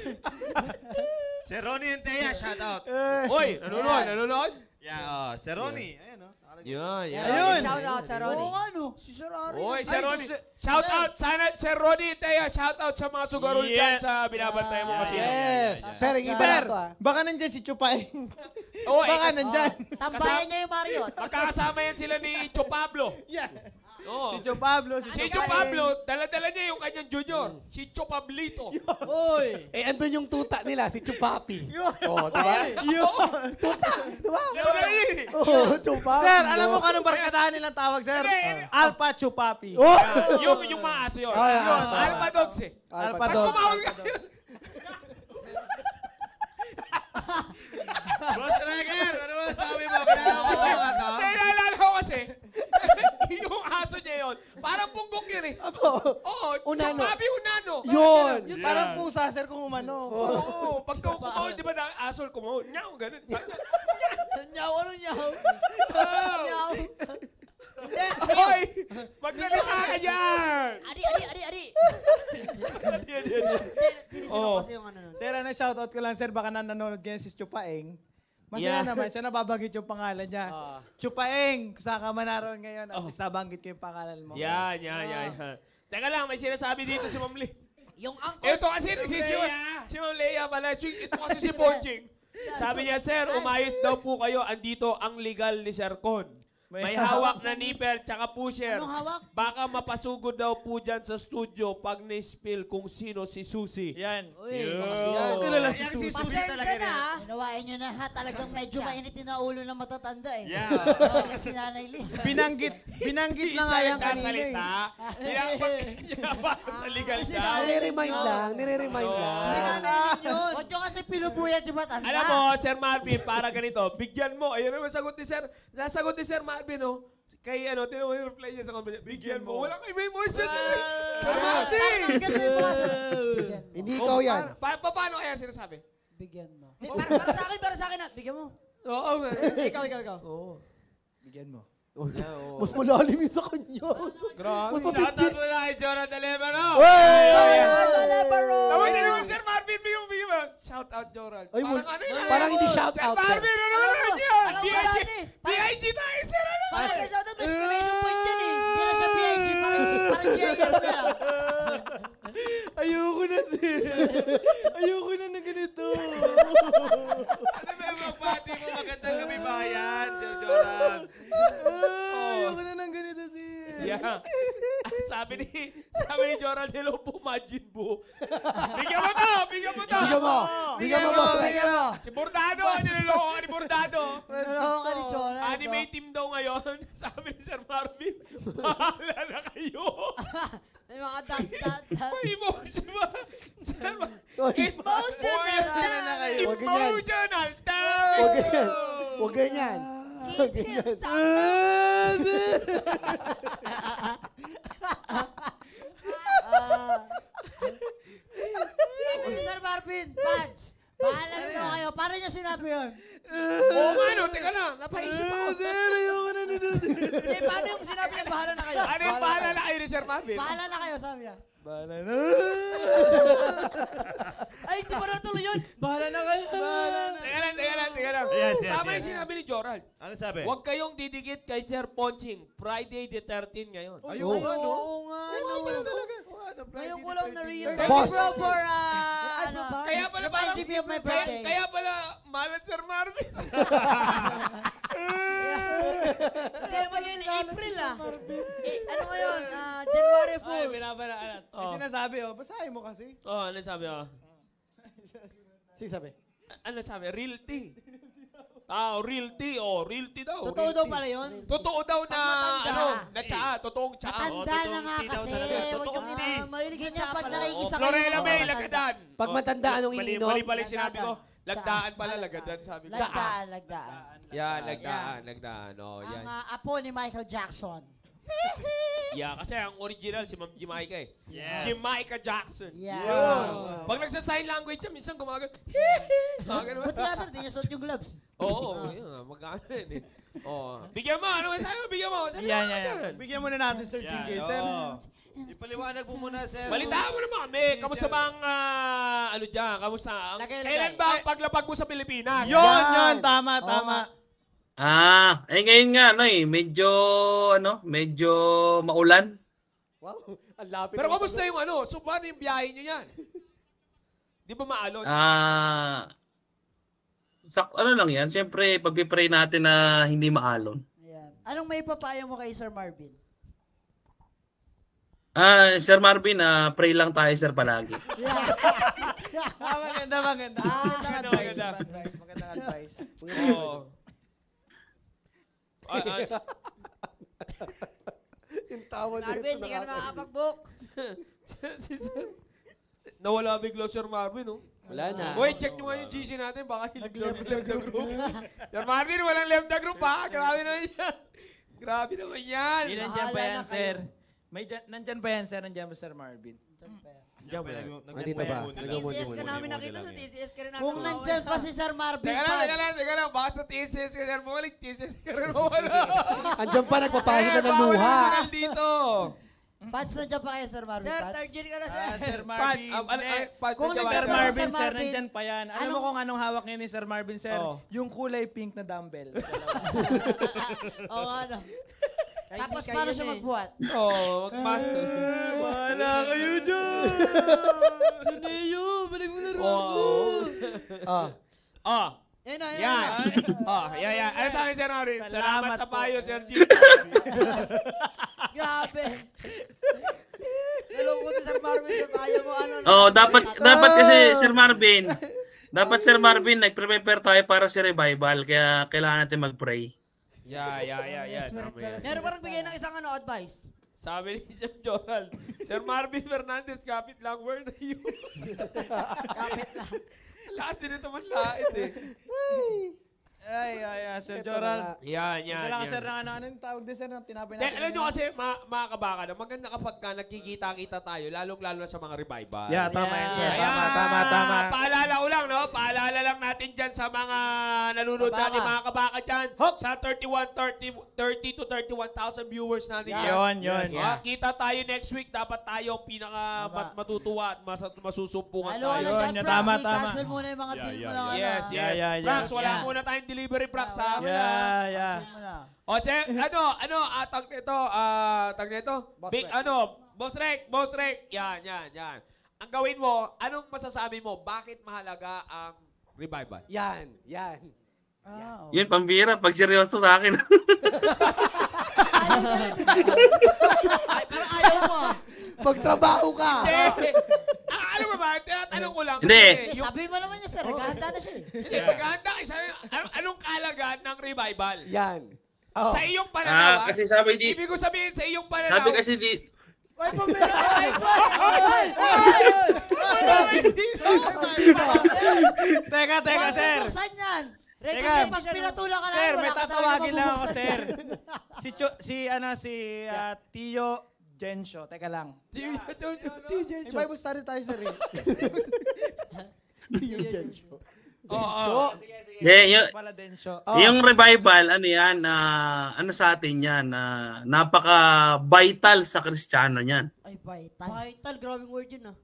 M: Si Ronnie and Thea, shout out.
E: Uy, nanonood, nanonood.
M: Yeah, oh, si Ronnie. Ayan, oh.
E: Yan, yan.
N: Ayun. Shout out sa Ronnie.
K: Oo, ano? Si si
E: Ronnie.
K: Sir-
E: Shout out. Sana, Ronnie, Taya, shout out sa mga sugarol dyan sa binabantay mo kasi.
L: Yes. Sir, yung iba
J: Sir,
L: na to ah.
J: baka nandyan si Chupaeng.
E: Oo, eh,
J: baka
E: kasi-
J: nandyan.
K: Tambayan niya yung Mario.
E: Magkakasama yan sila ni Cho Pablo.
J: Yeah.
E: Oo.
J: Si Cho Pablo, si,
E: Si Cho Pablo, dala-dala niya yung kanyang junior. Si Cho Pablito.
N: Uy.
L: Eh, andun yung tuta nila, si Chupapi.
J: Yun.
L: Oh, diba?
J: Yun.
L: Tuta, diba?
E: Dala yun eh.
L: Oh, Chupapi.
J: Sir, alam mo kung anong barkadahan nilang tawag, sir?
E: Hindi, hindi.
J: Alpha Chupapi.
L: Oh!
E: yung, yung mga aso yun.
L: Ah, yeah.
E: Yun, Alpha Dogs eh.
J: Alpha
E: Pag
J: Dog.
E: kumawal ka
M: Boss Regar, ano ba sabi mo? Kailangan ito?
E: Hindi, naalala ko kasi. yung aso niya yun. Parang punggok yun eh.
L: Apo.
E: Oo,
L: Unano.
E: Chupabi Unano.
L: Yun.
J: Yung parang pusa, sir, kung umano.
E: Oo, pag kumawal, di ba na asol kumawal? Nyaw, ganun.
N: Nyaw, ano nyaw? Nyaw.
E: Hoy! Magsalita ka dyan!
N: Adi, adi, adi, adi. Sinisino
E: Oo.
N: kasi yung ano nun.
J: Sir, ano, shoutout ko lang, sir, baka na nanonood ngayon si Chupaeng. Masaya
E: Yeah.
J: naman siya, nababanggit yung pangalan niya. Chupaeng, kung saan ka man naroon ngayon, at least nabanggit ko yung pangalan mo.
E: Yan, yan, yan. yan. Teka lang, may sinasabi dito si Ma'am Lee.
N: Yung uncle.
E: Ito kasi si, si, si Ma'am Leia pala. Si- Ito kasi si Bonjing. Sabi niya, Sir, umayos daw po kayo. Andito ang legal ni Sir Con. May hawak na nipper tsaka pusher.
K: Anong hawak?
E: Baka mapasugod daw po dyan sa studio pag na-spill kung sino si Susi.
J: Yan.
N: Uy,
E: Yo.
J: Kilala si
M: Yan
J: Susi.
N: Pasensya na.
K: Ginawain nyo na ha. Talagang medyo mainit na ulo ng matatanda eh.
M: Yeah.
K: Oo, kasi Nanay Lee.
J: Binanggit, binanggit na nga yan kanina eh.
E: Salita. Pinapakita sa legal siya.
L: Nire-remind lang, nire-remind lang.
K: Huwag nyo kasi pinubuyat yung matanda.
E: Alam mo, Sir Marvin, para ganito, bigyan mo. Ayun naman sagot ni Sir, nasagot ni Sir Marvin, oh. Kay ano, tinan mo yung reply niya sa comment. Bigyan mo. Walang may emotion eh. Marvin!
L: Hindi ikaw yan.
E: Pa, pa, paano kaya sinasabi?
K: Bigyan mo.
N: Eh, Para, para sa akin, para sa akin na. Bigyan mo.
E: Oo.
N: Ikaw, ikaw, ikaw.
E: Oo.
J: Bigyan mo.
L: Mas malalim yung sa kanya.
E: Grabe.
L: Mas
M: Shout
L: matindi.
M: out mo na kay Jonathan Lebaro.
E: Tawag na naman Sir Marvin, bigyan mo yun. Shout out, Jorald.
L: Ay,
E: Parang ano yun?
L: parang hindi shout
E: Sir
L: out, sir.
E: Marvin, ano
N: Alam
E: naman
N: mo,
E: yan?
N: alam mo dati.
E: BIG tayo, sir. Ano?
N: Parang kaya sa atin, may exclamation point yan eh.
K: Hindi na siya PIG. Parang, parang GIF na lang.
J: Ayoko na, sir. Ayoko na na ganito.
M: Ano ba yung magbati mo? Magandang gabi bayan, Sir Joran.
J: Ayoko na ng ganito, sir.
E: Yeah. Sabi ni sabi ni Jorald, hello po, Majin Buu. bigyan mo to! Bigyan mo to!
L: Bigyan mo! Bigyan mo, boss.
K: Bigyan mo!
E: Si Bordado, niloloko ka ni Bordado.
K: Niloloko ka ni Jonah,
E: Anime team daw ngayon. Sabi ni Sir Marvin, bahala na kayo.
K: May mga dat, dat, dat.
E: May emotion ba? Sir Mar-
K: Emotional
E: Bahala na kayo.
L: Huwag ganyan.
E: Emotional
L: Huwag ganyan. Huwag ganyan.
K: Ah. Sir Marvin, Pads, bahala na daw kayo. Paano niya sinabi yun?
E: Oo nga no, teka lang. Napaisip ako.
K: Hindi, paano yung sinabi niya, bahala na kayo?
E: Ano yung bahala na kayo ni Sir Marvin?
K: Bahala na kayo, sabi niya.
J: Bahala na.
K: Ay, hindi pa natuloy yun. Bahala na kayo. Bahala na.
E: Teka lang, teka lang, teka lang.
Q: Yes, yes,
E: Tama
Q: yes.
E: yung sinabi ni Jorald.
Q: Ano sabi?
E: Huwag kayong didikit kay Sir Ponching. Friday the 13 ngayon.
Q: Ayun,
L: Oh.
Q: ano?
K: Oo nga, no. Ngayon ko lang na-realize.
L: Boss.
K: Thank you, bro, for, ah, ano,
E: Kaya pala
K: my
E: kaya,
K: birthday.
E: kaya pala malat Sir Marvin.
K: Hindi naman yun, April ah. Eh, ano ngayon? Ah, January
J: Ay,
K: Fools.
J: binabara. Ano,
E: Oh.
J: oh. sinasabi, oh, basahin mo kasi.
E: oh, ano sabi ko?
L: Si sabi.
E: Ano sabi? Realty. Ah, realty. Oh, realty daw.
K: Totoo daw pala yun?
E: Totoo daw na, ano, na tsaa. Totoong tsaa.
K: Matanda na nga kasi. Huwag yung ina. Mahilig sa
E: Ganyan
K: pag
E: Oh,
K: nakikisa kayo.
E: Florela
K: mga
E: May,
K: matanda.
E: lagadan.
L: Pag matanda, anong
E: mali,
L: iniinom?
E: Mali pala yung sinabi ko.
K: Lagdaan.
E: Pala, lagadan sabi ko.
K: Lagdaan, lagdaan.
E: Yan, lagdaan, lagdaan. Oh, yan.
K: Ang ah, apo ni Michael Jackson.
E: Yeah, kasi ang original si Ma'am Jamaica eh.
K: Yes.
E: Jamaica Jackson.
K: Yeah.
E: Yeah. Pag nagsa-sign language siya, minsan gumagano.
K: Buti nga sir, di niya suot yung gloves.
E: Oo, yun nga, magkano yun eh. Oh. Bigyan mo, ano sabi mo? Bigyan mo. Sabi mo,
J: yan, yan.
E: ganyan.
J: Bigyan muna natin, Sir King. Sir.
Q: Ipaliwanag mo muna, sir.
E: Balitaan mo naman kami. Kamusta ba ang, ah, ano dyan? Kamusta?
K: Lagay,
E: Kailan ba ang paglapag mo sa Pilipinas?
J: Yun, yun, tama, tama.
P: Ah, eh ngayon nga ano eh, medyo ano, medyo maulan.
L: Wow, ang lapit.
E: Pero kamusta yung ano? So, paano yung biyahe nyo yan? Di ba maalon?
P: Ah, sak ano lang yan, siyempre pagpipray natin na hindi maalon.
K: Ayan. Anong may papayo mo kay Sir Marvin?
P: Ah, Sir Marvin, ah, pray lang tayo sir palagi.
J: Ah, maganda, maganda. Magandang
E: Ano,
J: advice,
E: maganda.
J: advice, magandang advice.
E: Oo. Ay, ay.
L: Yung tawa na
K: Marvin, hindi ka na makakapag-book.
E: si Sir. Nawala bigla Sir Marvin, oh.
L: Wala na.
E: Boy, check nyo nga yung GC natin. Baka hilig left the group. Sir Marvin, walang left the group, ha? Grabe naman yan. Grabe naman yan.
J: Hindi nandyan pa yan, sir. May dyan, nandyan pa yan, sir. Nandyan ba, Sir Marvin?
Q: Diyan ba?
L: Nandito ba?
N: TCS ka
L: na.
N: namin nakita sa TCS ka rin natin.
K: Kung nandyan pa si Sir Marvin
E: Teka lang, teka lang, teka lang. Baka sa TCS ka rin bumalik. TCS ka rin mawala.
L: Andyan pa, nagpapahina ng
E: bawal
L: luha.
E: yung dito.
K: Pads, nandyan pa kayo, Sir Marvin
N: Sir, third year ka na, sir.
J: Ah, Sir Marvin.
E: ah, ano, ah, pad,
K: Kung
E: sa
K: nandyan
J: Sir Marvin,
K: Sir
J: nandyan pa yan. Alam mo kung anong hawak ngayon ni Sir Marvin, sir?
E: Oh.
J: Yung kulay pink na dumbbell.
N: Oo nga, no.
K: Tapos paano siya
N: eh.
K: magbuhat?
E: Oo, magpasok.
J: Wala kayo dyan!
K: Suneyo, balik mo na
E: Oo.
L: Ah,
E: Ah,
K: Yan na, yan
E: yan.
K: na.
E: Ah, yan, yan. Ano sa akin, Sir Marvin?
J: Salamat
E: Salamat sa payo, Sir G.
N: Grabe. Nalungkot si Sir Marvin sa payo mo. Ano,
P: Oh, dapat dapat kasi Sir Marvin. Dapat Sir Marvin, nagprepare tayo para sa revival kaya kailangan natin mag-pray.
E: Yeah, yeah, yeah, yeah. Tama yan.
N: Meron parang bigay ng isang ano, advice.
E: Sabi ni Sir Joral, Sir Marvin Fernandez, kapit lang, where na you?
N: Kapit lang.
E: Lakas din ito man lait eh.
J: Ay, ay, ay, Sir
L: Ito
J: Joral.
L: na
E: Yan, yan,
J: sir, ng ano, anong tawag din, sir, ng tinapay
E: De,
J: natin?
E: alam nyo kasi, ma mga kabaka na, maganda kapag ka nagkikita-kita tayo, lalong-lalo na sa mga revival.
J: Yeah, tama yan, sir.
E: Kaya,
J: Tama, tama, tama.
E: Paalala ko lang, no? Paalala lang natin dyan sa mga nanonood
K: Kabaka.
E: natin, mga kabaka dyan.
J: Hop!
E: Sa 31, 30, 30 to 31,000 viewers natin
K: Yeah.
E: yan.
J: Yun, yun.
E: Ah, kita tayo next week. Dapat tayo ang pinaka
K: Tama.
E: mat- matutuwa at mas masusumpungan
K: Lalo ka
E: tayo.
K: na
J: Yun,
K: dyan,
J: tama, tama.
K: Cancel muna yung mga deal mo lang. ano,
E: Yes,
K: ah.
E: yes.
J: Yeah, yeah, yeah.
E: Prax, wala
K: Yeah.
E: muna tayong delivery, ha?
J: Yeah, yeah.
K: Cancel mo na.
E: O, che, ano, ano, ah, tag nito, ah, tag nito,
L: Boss
E: big,
L: Rec.
E: ano, boss rec, boss rec, yan, yan, yan. Ang gawin mo, anong masasabi mo, bakit mahalaga ang revival?
L: Yan, yan.
K: Ah,
P: Yun, pambira. Pag seryoso sa akin.
N: Ay, parang ayaw mo ah.
L: Magtrabaho ka.
E: Hindi. Ah, ano ba ba? Tinatanong ko lang.
P: Hindi.
E: kasi
N: Sabi mo naman niya, sir. Naghahanda na siya eh.
E: Hindi, maghahanda kayo sa anong, anong kalagaan ng revival?
L: Yan.
E: Sa iyong pananaw,
P: Ah, kasi sabi di-
E: Ibig ko sabihin sa iyong pananaw.
P: Sabi kasi di,
N: Ay! Ay,
J: Teka, teka, sir.
N: Buksan yan. Ready,
J: Teka,
N: pag pinatula ka na,
J: Sir, may tatawagin lang ako, sir. Si, Cho- si, ano, si ah, Tio Gensho. Teka lang.
L: May Bible study tayo, sir. eh. Gensho.
E: Oo.
P: Yeah, yung,
J: Pala Densho.
P: yung revival, ano yan, ah, ano sa atin yan, ah, napaka-vital sa kristyano niyan.
N: Ay, vital. Vital, grabing word yun ah.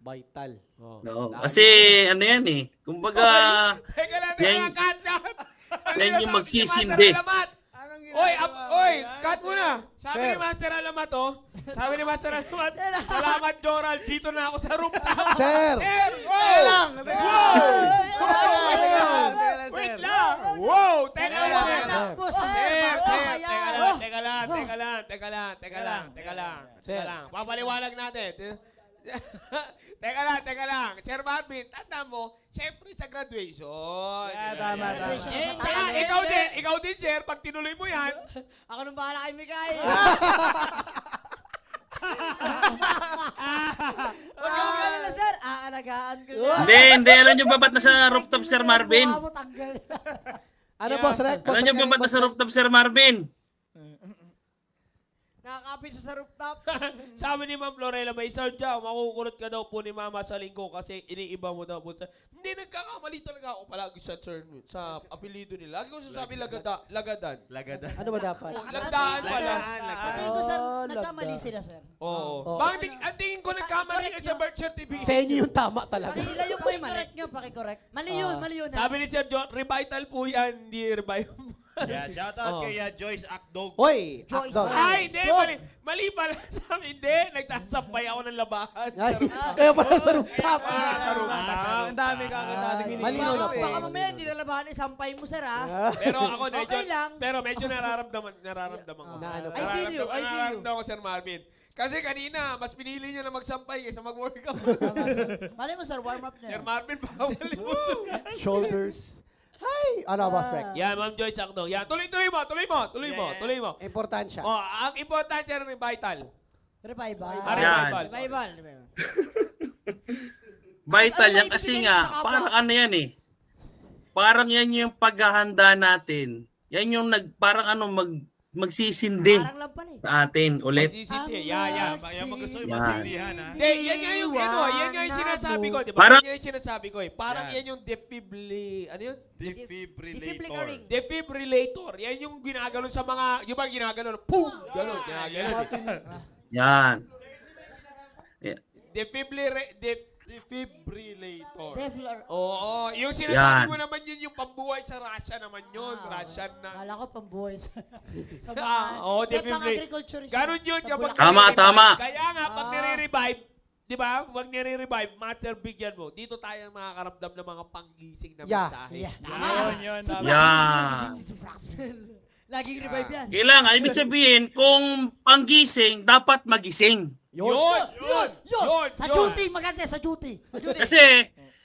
L: Vital.
P: No, kasi ano yan eh, kumbaga,
E: Teka lang,
P: yan,
E: teka, cut, cut.
P: yan yung
E: ni
P: magsisindi.
E: Oy, up, oy, cut muna. Sabi
L: Sir.
E: ni Master Alamat, oh. Sabi ni Master Alamat, salamat, Joral. Dito na ako sa rooftop.
L: Sir.
E: Sir, wow.
J: Teka lang,
E: Wow. Wait lang. Wow, teka lang.
N: mo, sir.
E: Sir, teka lang, teka lang, teka lang, teka lang, teka lang, teka lang, teka lang. Papaliwanag natin. teka lang, teka lang. Sir Marvin, tanda mo, siyempre sa graduation.
J: Yeah, tama, tama.
E: Eh, tsaka ikaw din, ikaw din, sir, pag tinuloy mo yan,
N: Ako nang bahala kay Mikay. Huwag ka magalala, sir. Aalagaan ko siya.
P: Hindi, hindi, alam nyo ba ba't nasa rooftop, Sir Marvin?
L: Ano, boss Rek?
P: Alam nyo ba ba't nasa rooftop, Sir Marvin?
N: Nakakapit siya sa rooftop.
E: sabi ni Ma'am Florella, may sadya, makukulot ka daw po ni Mama sa linggo kasi iniiba mo daw po. Sa... Hindi, nagkakamali talaga ako palagi sa turn, sa apelido nila. Lagi ko sasabi lagada, lagadan.
Q: Lagadan.
L: Ano ba dapat?
E: Oh, lagdaan pala.
N: Sa tingin ko, sir,
L: Oh,
N: nagkamali sila, sir.
E: Oo.
L: Oo.
E: Bakit ang tingin ko nagkamali ka sa birth certificate?
L: Sa inyo yung tama talaga.
N: Sila yung mali. nga, pakicorrect. Mali yun, mali yun.
E: Sabi ni Sir John, revital po yan, hindi revival.
Q: Yeah, shout out
E: Oh.
Q: kay uh, Joyce Akdog.
L: Hoy!
N: Joyce.
L: Akdog.
E: Ay, hindi, mali. Mali pala. Sabi, hindi. Nagsasampay ako ng labahan.
L: Ay, kaya pala sa rooftop.
E: Ah, sa rooftop.
J: Ang dami ka agad natin
L: Malinaw na po.
N: Baka mamaya hindi na labahan, isampay mo, sir, ah.
E: Pero ako medyo,
N: Okay lang.
E: pero medyo nararamdaman, nararamdaman ko.
L: Ano
N: I feel you, I feel you.
E: Nararamdaman ko, Sir Marvin. Kasi kanina, mas pinili niya na magsampay kaysa mag-workout.
N: Mali mo, sir, warm up na.
E: Sir Marvin, bawal mo.
L: Shoulders. Hi! Ano, boss Rek?
E: Yan, Ma'am Joyce Akdo. Yan, tuloy-tuloy mo, tuloy mo, tuloy mo, tuloy mo.
L: Importansya.
E: Oh, ang importante rin vital.
N: Revival.
E: Ah,
P: Yan.
E: revival.
N: Revival. revival.
P: Vital
N: Ano
P: yan kasi
N: ibibigay
P: nga,
N: sa kapwa?
P: parang ano yan eh. Parang yan yung paghahanda natin. Yan yung nag, parang ano, mag, magsisindi
N: eh.
P: sa atin ulit.
E: Magsisindi. Yan
Q: mo gusto yung
P: Yan.
Q: masindihan, ha?
E: Hindi, yan nga yung ano, yan nga yung sinasabi ko, di ba?
P: Parang-
E: yan nga yung sinasabi ko eh. Parang
Q: Yan.
E: yan yung defibri... Ano yun?
Q: Defibrillator.
E: Defibrillator. Yan yung ginaganon sa mga... Yung ba ginaganon? Pum! Ganon. Ginaganon.
P: Yan.
E: Defibrillate... Def,
Q: Defibrillator.
N: Deflor.
E: Oo, yung sinasabi
P: Yan.
E: mo naman yun, yung pambuhay sa Russia naman yun. Russian na.
N: Kala ko pang boys. sa
E: Ah, oo,
N: Hindi, pang
E: defibrillate.
N: agriculture siya.
E: Ganon yun
N: Sa
E: kapag.
P: Tama,
E: nire-revive.
P: tama.
E: Kaya nga, pag
N: Ah.
E: nire-revive, di ba? Pag nire-revive, master bigyan mo. Dito tayo makakaramdam ng mga panggising na
L: Yeah.
E: mensahe.
N: Yeah.
E: Tama.
J: Yun, yun.
P: Yan.
N: Si Fraxwell. Laging revive yan.
P: Kailangan, ibig sabihin, kung panggising, dapat magising.
E: Yun!
N: Yun! Yun!
E: Yun!
N: Sa
E: Yun!
N: duty, maganda sa duty. Sa duty.
P: Kasi,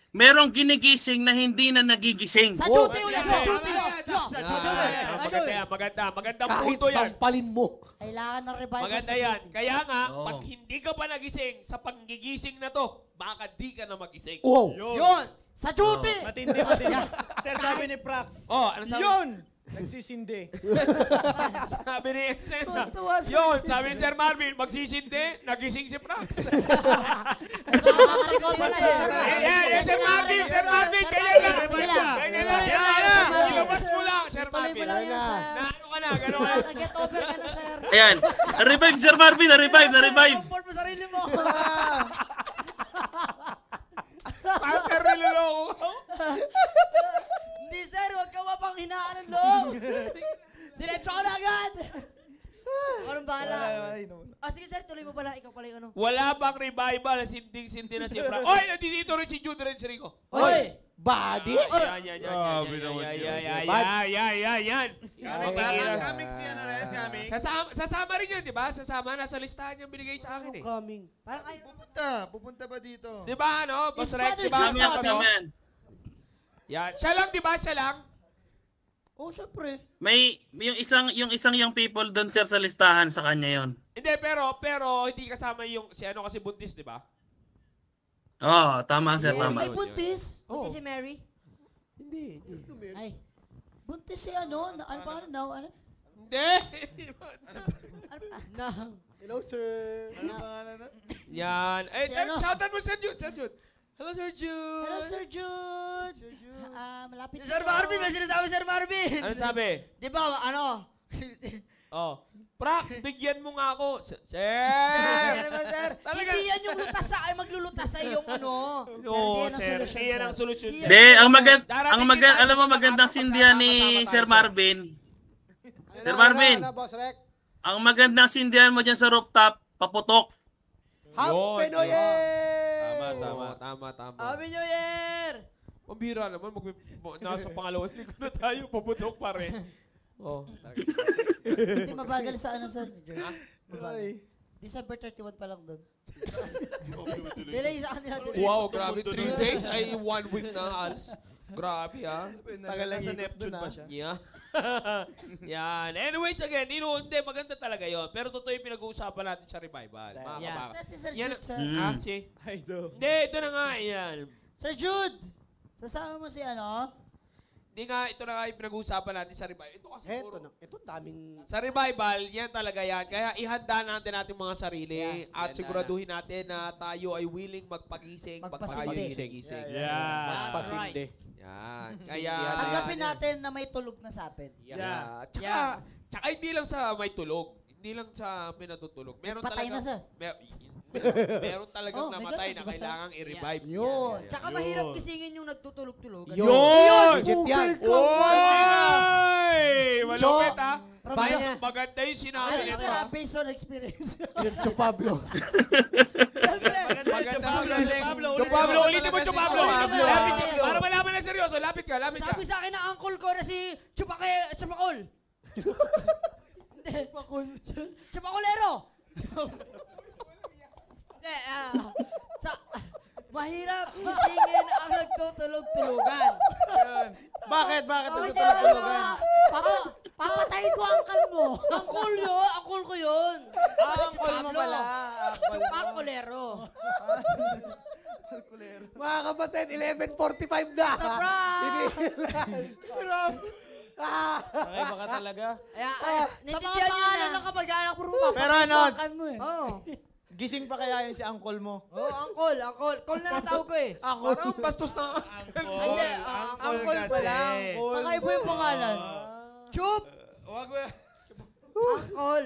P: merong ginigising na hindi na nagigising.
N: Sa duty ulit, sa duty. Sa duty
E: Ah,
N: ulit.
E: ah, maganda yan, maganda. Magandang
L: Kahit
E: punto yan.
L: sampalin mo.
N: Kailangan ng revival
E: Maganda
N: sa
E: yan. Kaya nga, pag hindi ka pa nagising sa panggigising na to, baka di ka na magising.
L: Wow.
N: Yun! Sa duty!
J: Matindi, matindi. Sir, sabi ni Prax.
E: Oh, ano sabi?
J: Yun! Nagsisindi.
E: sabi ni.
N: Tuwa sa
E: Yun, sabi ni Sir Marvin, magsisindi, nagising si
N: na
E: Eh, eh, eh, Sir Marvin, Sir Marvin, ganyan lang.
N: Lang.
E: Ganyan lang, Sir Marvin. Ilabas mo lang, Sir Marvin. Na ano ka na, gano'n ka na.
N: Nakaka-get over ka na, sir.
P: Ayan. Na-revive si Sir Marvin, na-revive, na-revive.
N: Comfort mo sarili mo.
E: Pastor, niloloko ko.
N: Hindi, sir. Huwag ka mapanghinaan ng loob. Diretso ka na agad. Ako nang bahala. Ah, sige, sir. Tuloy mo pala. Ikaw pala yung ano.
E: Wala bang revival, sinding-sindi na si Prax. Oy, nandito rin si Jude Renz Rico.
N: Hoy!
L: Body?
E: Yan, yan, yan, yan,
M: Grabe
E: yan,
M: naman
E: yan, yan, yan, yan, yan, yan, yan.
M: Kaming,
E: Makikita-
M: kaming si ano rin, kaming.
E: Sasama, sasama rin yan, di ba? Sasama, nasa listahan yung binigay sa akin eh.
L: Coming.
K: Parang kayo.
M: Pupunta, pupunta ba dito?
E: Di ba, ano? Boss Rex, di ba? To?
P: yan.
E: Yan. Siya lang, di ba? Siya lang.
K: Oh, syempre.
P: May, yung isang, yung isang young people doon sir sa listahan sa kanya yon.
E: Hindi, pero, pero, hindi kasama yung, si ano kasi buntis, di ba?
P: Oo, tama sir,
K: Ay,
P: tama.
K: May buntis.
E: Oo.
K: Buntis si Mary.
E: Hindi.
K: Ay. Buntis si ano? Na, ano pangalan daw? Ano?
E: Hindi.
K: Na.
L: Hello, sir.
M: Ano pangalan na?
E: Yan. Eh,
K: Si
E: eh,
K: ano?
E: shoutout mo, Sir Jude. Sir Jude. Hello, Sir Jude.
K: Hello, Sir Jude. Ah, malapit
N: Sir Marvin, may sinasabi Sir Marvin.
E: Ano sabi?
N: Di ba, ano?
E: Oh. Prax, bigyan mo nga ako. Sir!
N: Sir, sir.
E: Talaga.
N: Hindi yan yung lutas sa, ay maglulutas sa iyong ano.
E: No,
N: Sir,
E: sir. Siya yan ang solusyon. sir.
P: Hindi, ang magand
E: Darating
P: ang
E: tayo
P: alam mo magandang
E: mga
P: sindihan ni Sir
E: tayo,
P: Marvin.
L: Ano
P: Sir
L: na,
P: Marvin.
L: ano na, Boss Rec?
P: Ang magandang sindihan mo dyan sa rooftop, paputok.
L: Happy New Year!
E: Tama, tama, tama, tama.
N: Happy New Year!
E: Pambira naman, mag nasa pangalawang linggo na tayo, paputok pa rin. Oh.
K: Hindi mabagal sa ano, sir.
L: Ay.
K: December 31 pa lang doon.
N: Delay sa kanila. delay.
E: Wow, grabe. Three days ay one week na halos. Grabe, ah.
M: Tagal lang sa Neptune pa siya.
E: Yeah. Yan. Anyways, again, ino, hindi, maganda talaga yon. Pero totoo yung pinag-uusapan natin sa revival. Mga
K: Yeah.
E: kabaka.
K: Sir, si Sir
E: Yan,
K: Jude, sir.
E: Ah, si?
J: Ay, do.
E: Hindi, ito na nga, yan.
K: Sir Jude! Sasama mo si ano?
E: Hindi nga, ito na nga yung pinag-uusapan natin sa revival. Ito kasi
L: Heto
E: puro.
L: na. Ito daming...
E: Sa revival, yan talaga yan. Kaya ihanda natin natin mga sarili at
K: Ihanda
E: siguraduhin natin na tayo ay willing magpagising,
K: Magpasindi.
E: magpagising.
J: Yeah.
L: Pasindi.
E: Yan. Kaya...
K: Tanggapin natin na may tulog na sa atin.
E: Yeah. Tsaka,
K: Yeah.
E: tsaka hindi lang sa may tulog. Hindi lang sa may natutulog. Meron
K: Patay
E: talaga,
K: na siya.
E: Mer- meron talagang
K: Oh,
E: namatay na
K: diba,
E: kailangang i-revive.
K: Yun.
N: Tsaka mahirap gisingin yung nagtutulog-tulog.
L: Yun!
E: Yun!
L: Legit yan.
E: Oy! Malupit ha? Mag-
L: yan?
E: Maganda yung sinabi
K: Ano
E: nito.
K: ah, based on experience.
L: Cho Pablo.
E: Maganda
M: Pablo, ulitin
E: Pablo,
M: mo
E: Pablo. Para malaman na seryoso, lapit ka, lapit ka.
N: Sabi sa akin ng uncle ko na si Chupake, Chupakol. Chupakol. Chupakolero. Hindi, ah, sa, mahirap gisingin ang nagtutulog-tulugan.
J: Bakit? Bakit?
N: Oh,
J: Nagtutulog-tulogan?
N: Papa, papatayin ko ang kan mo. Angkol yun, angkol ko yun.
J: Ah,
N: Kasi
J: angkol mo pala.
N: Chupakolero.
L: Mga kapatid, 11.45 na.
N: Surprise!
L: Ah!
J: Okay, baka talaga.
K: Ah,
N: ay,
K: sa mga pangalan
N: na.
K: ng kamag-anak mo, papatay
J: Pero ano,
K: ang mo eh.
N: Oo.
J: Gising pa kaya yun si uncle mo?
N: Oh, angkol, angkol. Call na lang tawag ko eh.
E: Parang bastos na.
N: Hindi, ah,
M: Uncle
J: Uncle
M: kasi.
J: pala, uncle.
K: Kakaiba yung pangalan.
N: Chup!
M: Wag mo na.
N: Angkol.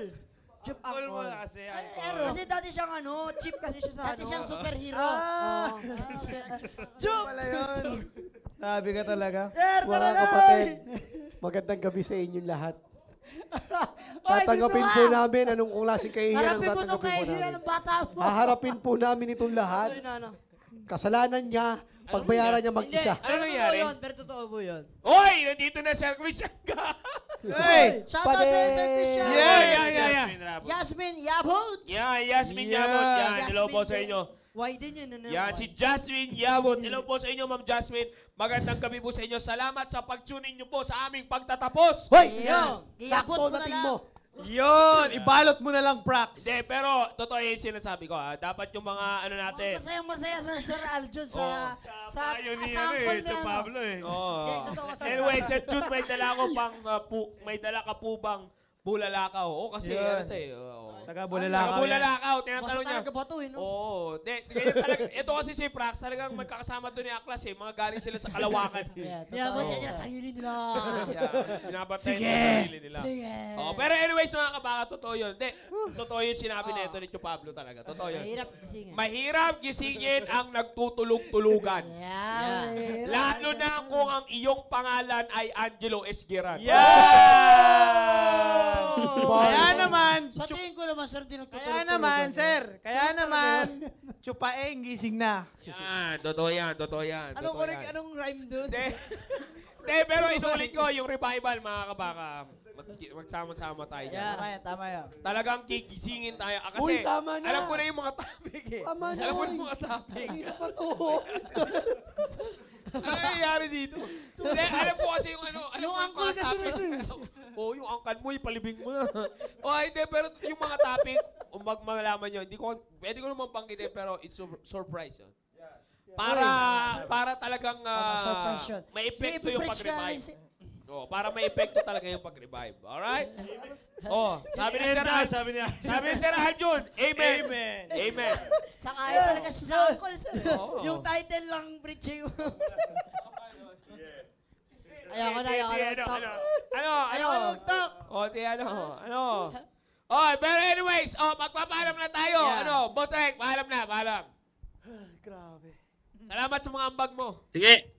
N: Chup
M: Uncle mo
N: angkol.
M: na kasi.
N: Ay,
M: Uncle.
N: Kasi dati siyang ano, chip kasi siya sa
K: Dati
N: ano.
K: siyang superhero.
J: Ah!
N: Chup!
J: Pala yun. Sabi ka talaga.
N: Sir,
L: Mga
N: tara na!
L: kapatid, magandang gabi sa inyong lahat. Tatanggapin po namin anong klaseng kahihiyan ang
K: Harapin mo itong
L: tatanggapin po
K: kahihiyan
L: namin.
K: ng bata mo.
L: Haharapin po namin itong lahat.
N: Ay, nana.
L: Kasalanan niya, pagbayaran niya mag-isa.
E: Ano
N: pero totoo
E: nangyari?
N: yun, pero totoo po yun.
E: Oy! Nandito na Sir Christian ka.
J: Hey!
K: Shout out to Sir Christian.
E: Yeah, yeah, yeah, yeah.
M: Yasmin
K: Yabot.
E: Yan, Yasmin
J: Yeah.
E: Yabot. Yan, hello po sa inyo.
N: Why din yun? Ano,
E: Yan, si Jasmine Yabot. Hello po sa inyo, Ma'am Jasmine. Magandang gabi po sa inyo. Salamat sa pag-tune in nyo po sa aming pagtatapos.
L: Hoy!
K: Yo,
L: Sakto
K: na lang.
L: mo.
J: Yun! Ibalot mo na lang, Prax.
E: Hindi, pero totoo yung sinasabi ko. Ah. Dapat yung mga ano natin.
K: Masayang masaya sa Sir Aljon sa
E: Oh.
K: sa
M: Tayo ni
K: sa
M: ano eh,
K: niya, ano.
M: Pablo eh.
E: Oh.
N: Hindi, totoo kasi.
E: Anyway, Sir Jude, may dala ko pang uh, pu, may dala ka po bang bulalakaw? Oo, kasi
J: Yun.
E: ano to eh. oo.
J: Taga
E: Taga
J: Bulalakaw yan.
E: bulalakaw,
N: Basta
E: tinatanong niya.
N: talaga ba ito eh, no?
E: Oo. De, ganyan talaga. Ito kasi si Prax, talagang magkakasama doon ni Aklas eh. Mga galing sila sa kalawakan.
K: Yeah,
N: Binabot niya niya sa sarili nila.
E: yeah, binabatay
J: Sige.
E: sa sarili nila.
K: Sige.
E: Oh, pero anyways mga kabaka, totoo yun. De, totoo yun sinabi
N: Oh.
E: nito ni Tio Pablo talaga. Totoo yun.
N: Mahirap gisingin.
E: Mahirap gisingin ang nagtutulog-tulugan.
K: Yeah. mahirap.
E: Lalo na kung ang iyong pangalan ay Angelo Esgueran.
J: Yeah! Kaya naman,
K: Sa tingin ko naman, sir, di
J: kaya naman, sir, kaya naman, chupaeng gising na.
E: Yan, totoo yan, totoo yan.
N: Anong
E: totoo
N: correct,
E: yan.
N: anong rhyme dun?
E: Hindi, pero inulit ko, yung revival, mga kabaka, mag, magsama-sama tayo dyan.
K: Yeah. Tama yan, tama yan.
E: Talagang kigisingin tayo. Ah, kasi,
L: Uy, tama na.
E: alam ko na yung mga topic eh.
L: Tama na,
E: alam ko na
L: uy.
E: yung mga topic.
L: Hindi na pa to.
E: ano nangyayari dito? Hindi, alam ko kasi yung ano, alam
N: Yung
E: ko
N: uncle
E: mga
N: kasi
E: topic.
N: nito
E: Oo, yung uncle mo, ipalibing mo na. oh, hindi, pero yung mga topic, kung mag malaman nyo, hindi ko, pwede ko naman banggitin, pero it's sur- surprise. Yun. Para, para talagang
K: yun.
E: may epekto yung
K: Ipipreach
E: Oh, para may epekto talaga yung pag-revive. Alright? Oh, sabi ni Sir Al,
Q: sabi niya.
E: sabi ni Sir Aljun, Amen.
Q: Amen.
E: Amen.
K: Sangayon talaga siya sa uncle, sir.
E: Oo.
N: Yung title lang, mo.
K: Ayoko na, ayoko na.
E: Ano, ano, ano,
N: Ayoko na mag-talk.
E: Oh, di ano, ano. Oh, pero anyways, oh, magpapaalam na tayo.
N: Yeah.
E: Ano, Botek, paalam na, paalam.
J: Grabe.
E: Salamat sa mga ambag mo.
P: Sige.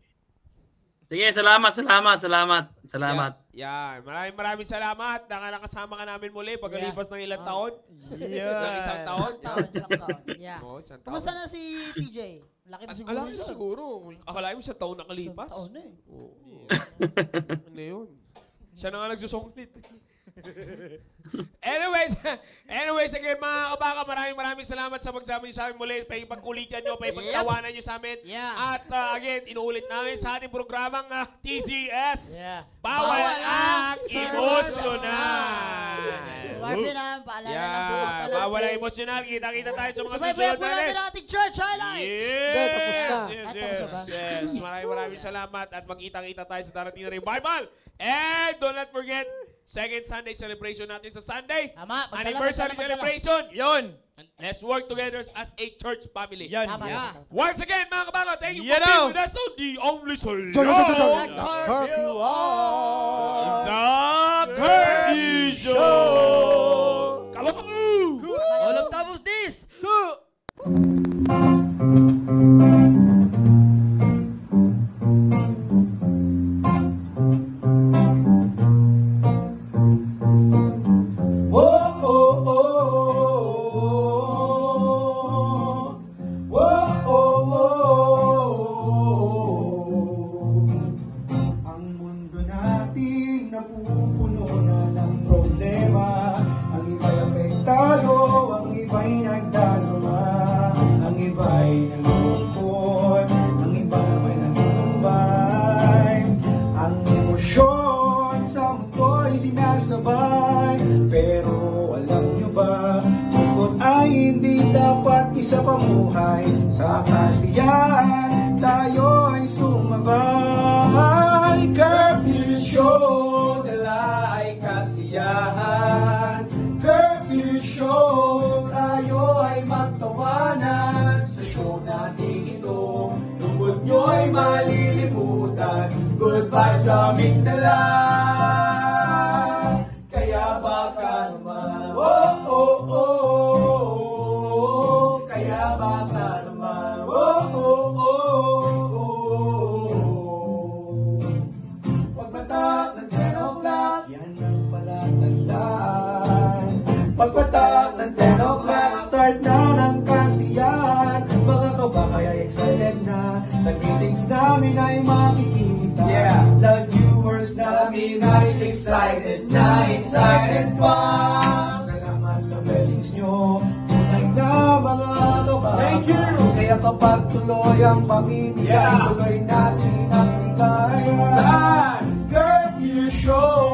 P: Sige, salamat, salamat, salamat, salamat.
E: Yan, maraming maraming salamat na nakasama ka namin muli pagkalipas ng ilang
N: Oh.
E: taon.
J: Yeah.
E: Ng isang taon.
K: Taon, isang taon.
N: Yeah.
E: Oh, isang taon.
K: Kumusta na si TJ? Laki na siguro.
E: Alam mo siguro. Akala mo sa taon nakalipas.
K: Isang taon na eh.
E: Oo. ano yun? Siya na nga nagsusungkit. anyways, anyways, again, mga kabaka, maraming maraming salamat sa pagsama niyo sa amin muli. Paipagkulitan nyo, paipagtawanan nyo sa amin.
N: Yeah.
E: At uh, again, inuulit namin sa ating programang uh, TCS.
K: Yeah.
E: Bawal
K: Bawal
E: ang emosyonal.
K: Marvin, ah, paalala lang sa mga
E: Yeah, bawal ang emosyonal. Kita-kita tayo sa mga susunod na
K: natin
E: ulit.
K: ang ating church highlights.
E: Yes!
L: Na.
E: Yes, yes,
K: na ba?
E: yes. Maraming maraming salamat at magkita-kita tayo sa darating na revival. And don't not forget, second Sunday celebration natin sa Sunday.
K: Tama, magdala,
E: Anniversary
K: magdala,
E: celebration.
J: Yon.
E: Let's work together as a church family.
J: Yan.
K: Tama,
N: Yeah.
E: Once again, mga kabago, thank you
J: You
E: for
J: know.
E: being with us on the only solution.
L: Curfew on.
E: The Curfew Show. Come on!
N: All of top of this.
R: Ang Sa kasiyahan, tayo ay sumabay. Curfew show, dala ay kasiyahan. Curfew show, tayo ay magtawanan Sa show natin ito, lungkot nyo'y malilimutan. Good vibes aming dala Pagbatak ng 10 o'clock, start na ng kasiyahan. Mga kabakay ay excited na, sa meetings namin ay makikita. Yeah. The viewers namin ay excited na, excited pa. Salamat sa blessings nyo, tunay na mga kabakay. Thank you! Kaya kapag tuloy ang pamimigay,
S: Yeah.
R: tuloy natin ang ligaya. Saan? Curfew show,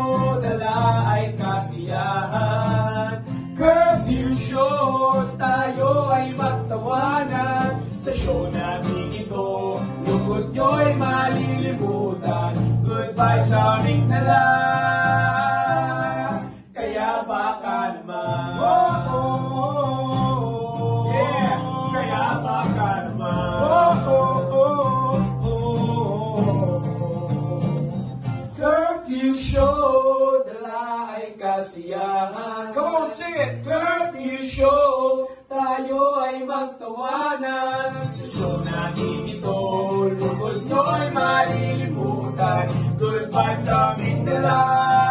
R: Good vibes aming dala. Kaya baka naman. Oh, oh, oh, oh. Yeah, kaya baka naman. Oh, oh, oh, oh. Curfew show, dala ay kasiyahan. Come on, sing it! Curfew show, tayo ay magtawanan. Sa show natin ito, lungkot nyo ay malilimutan. Good vibes sa aming dala. Kaya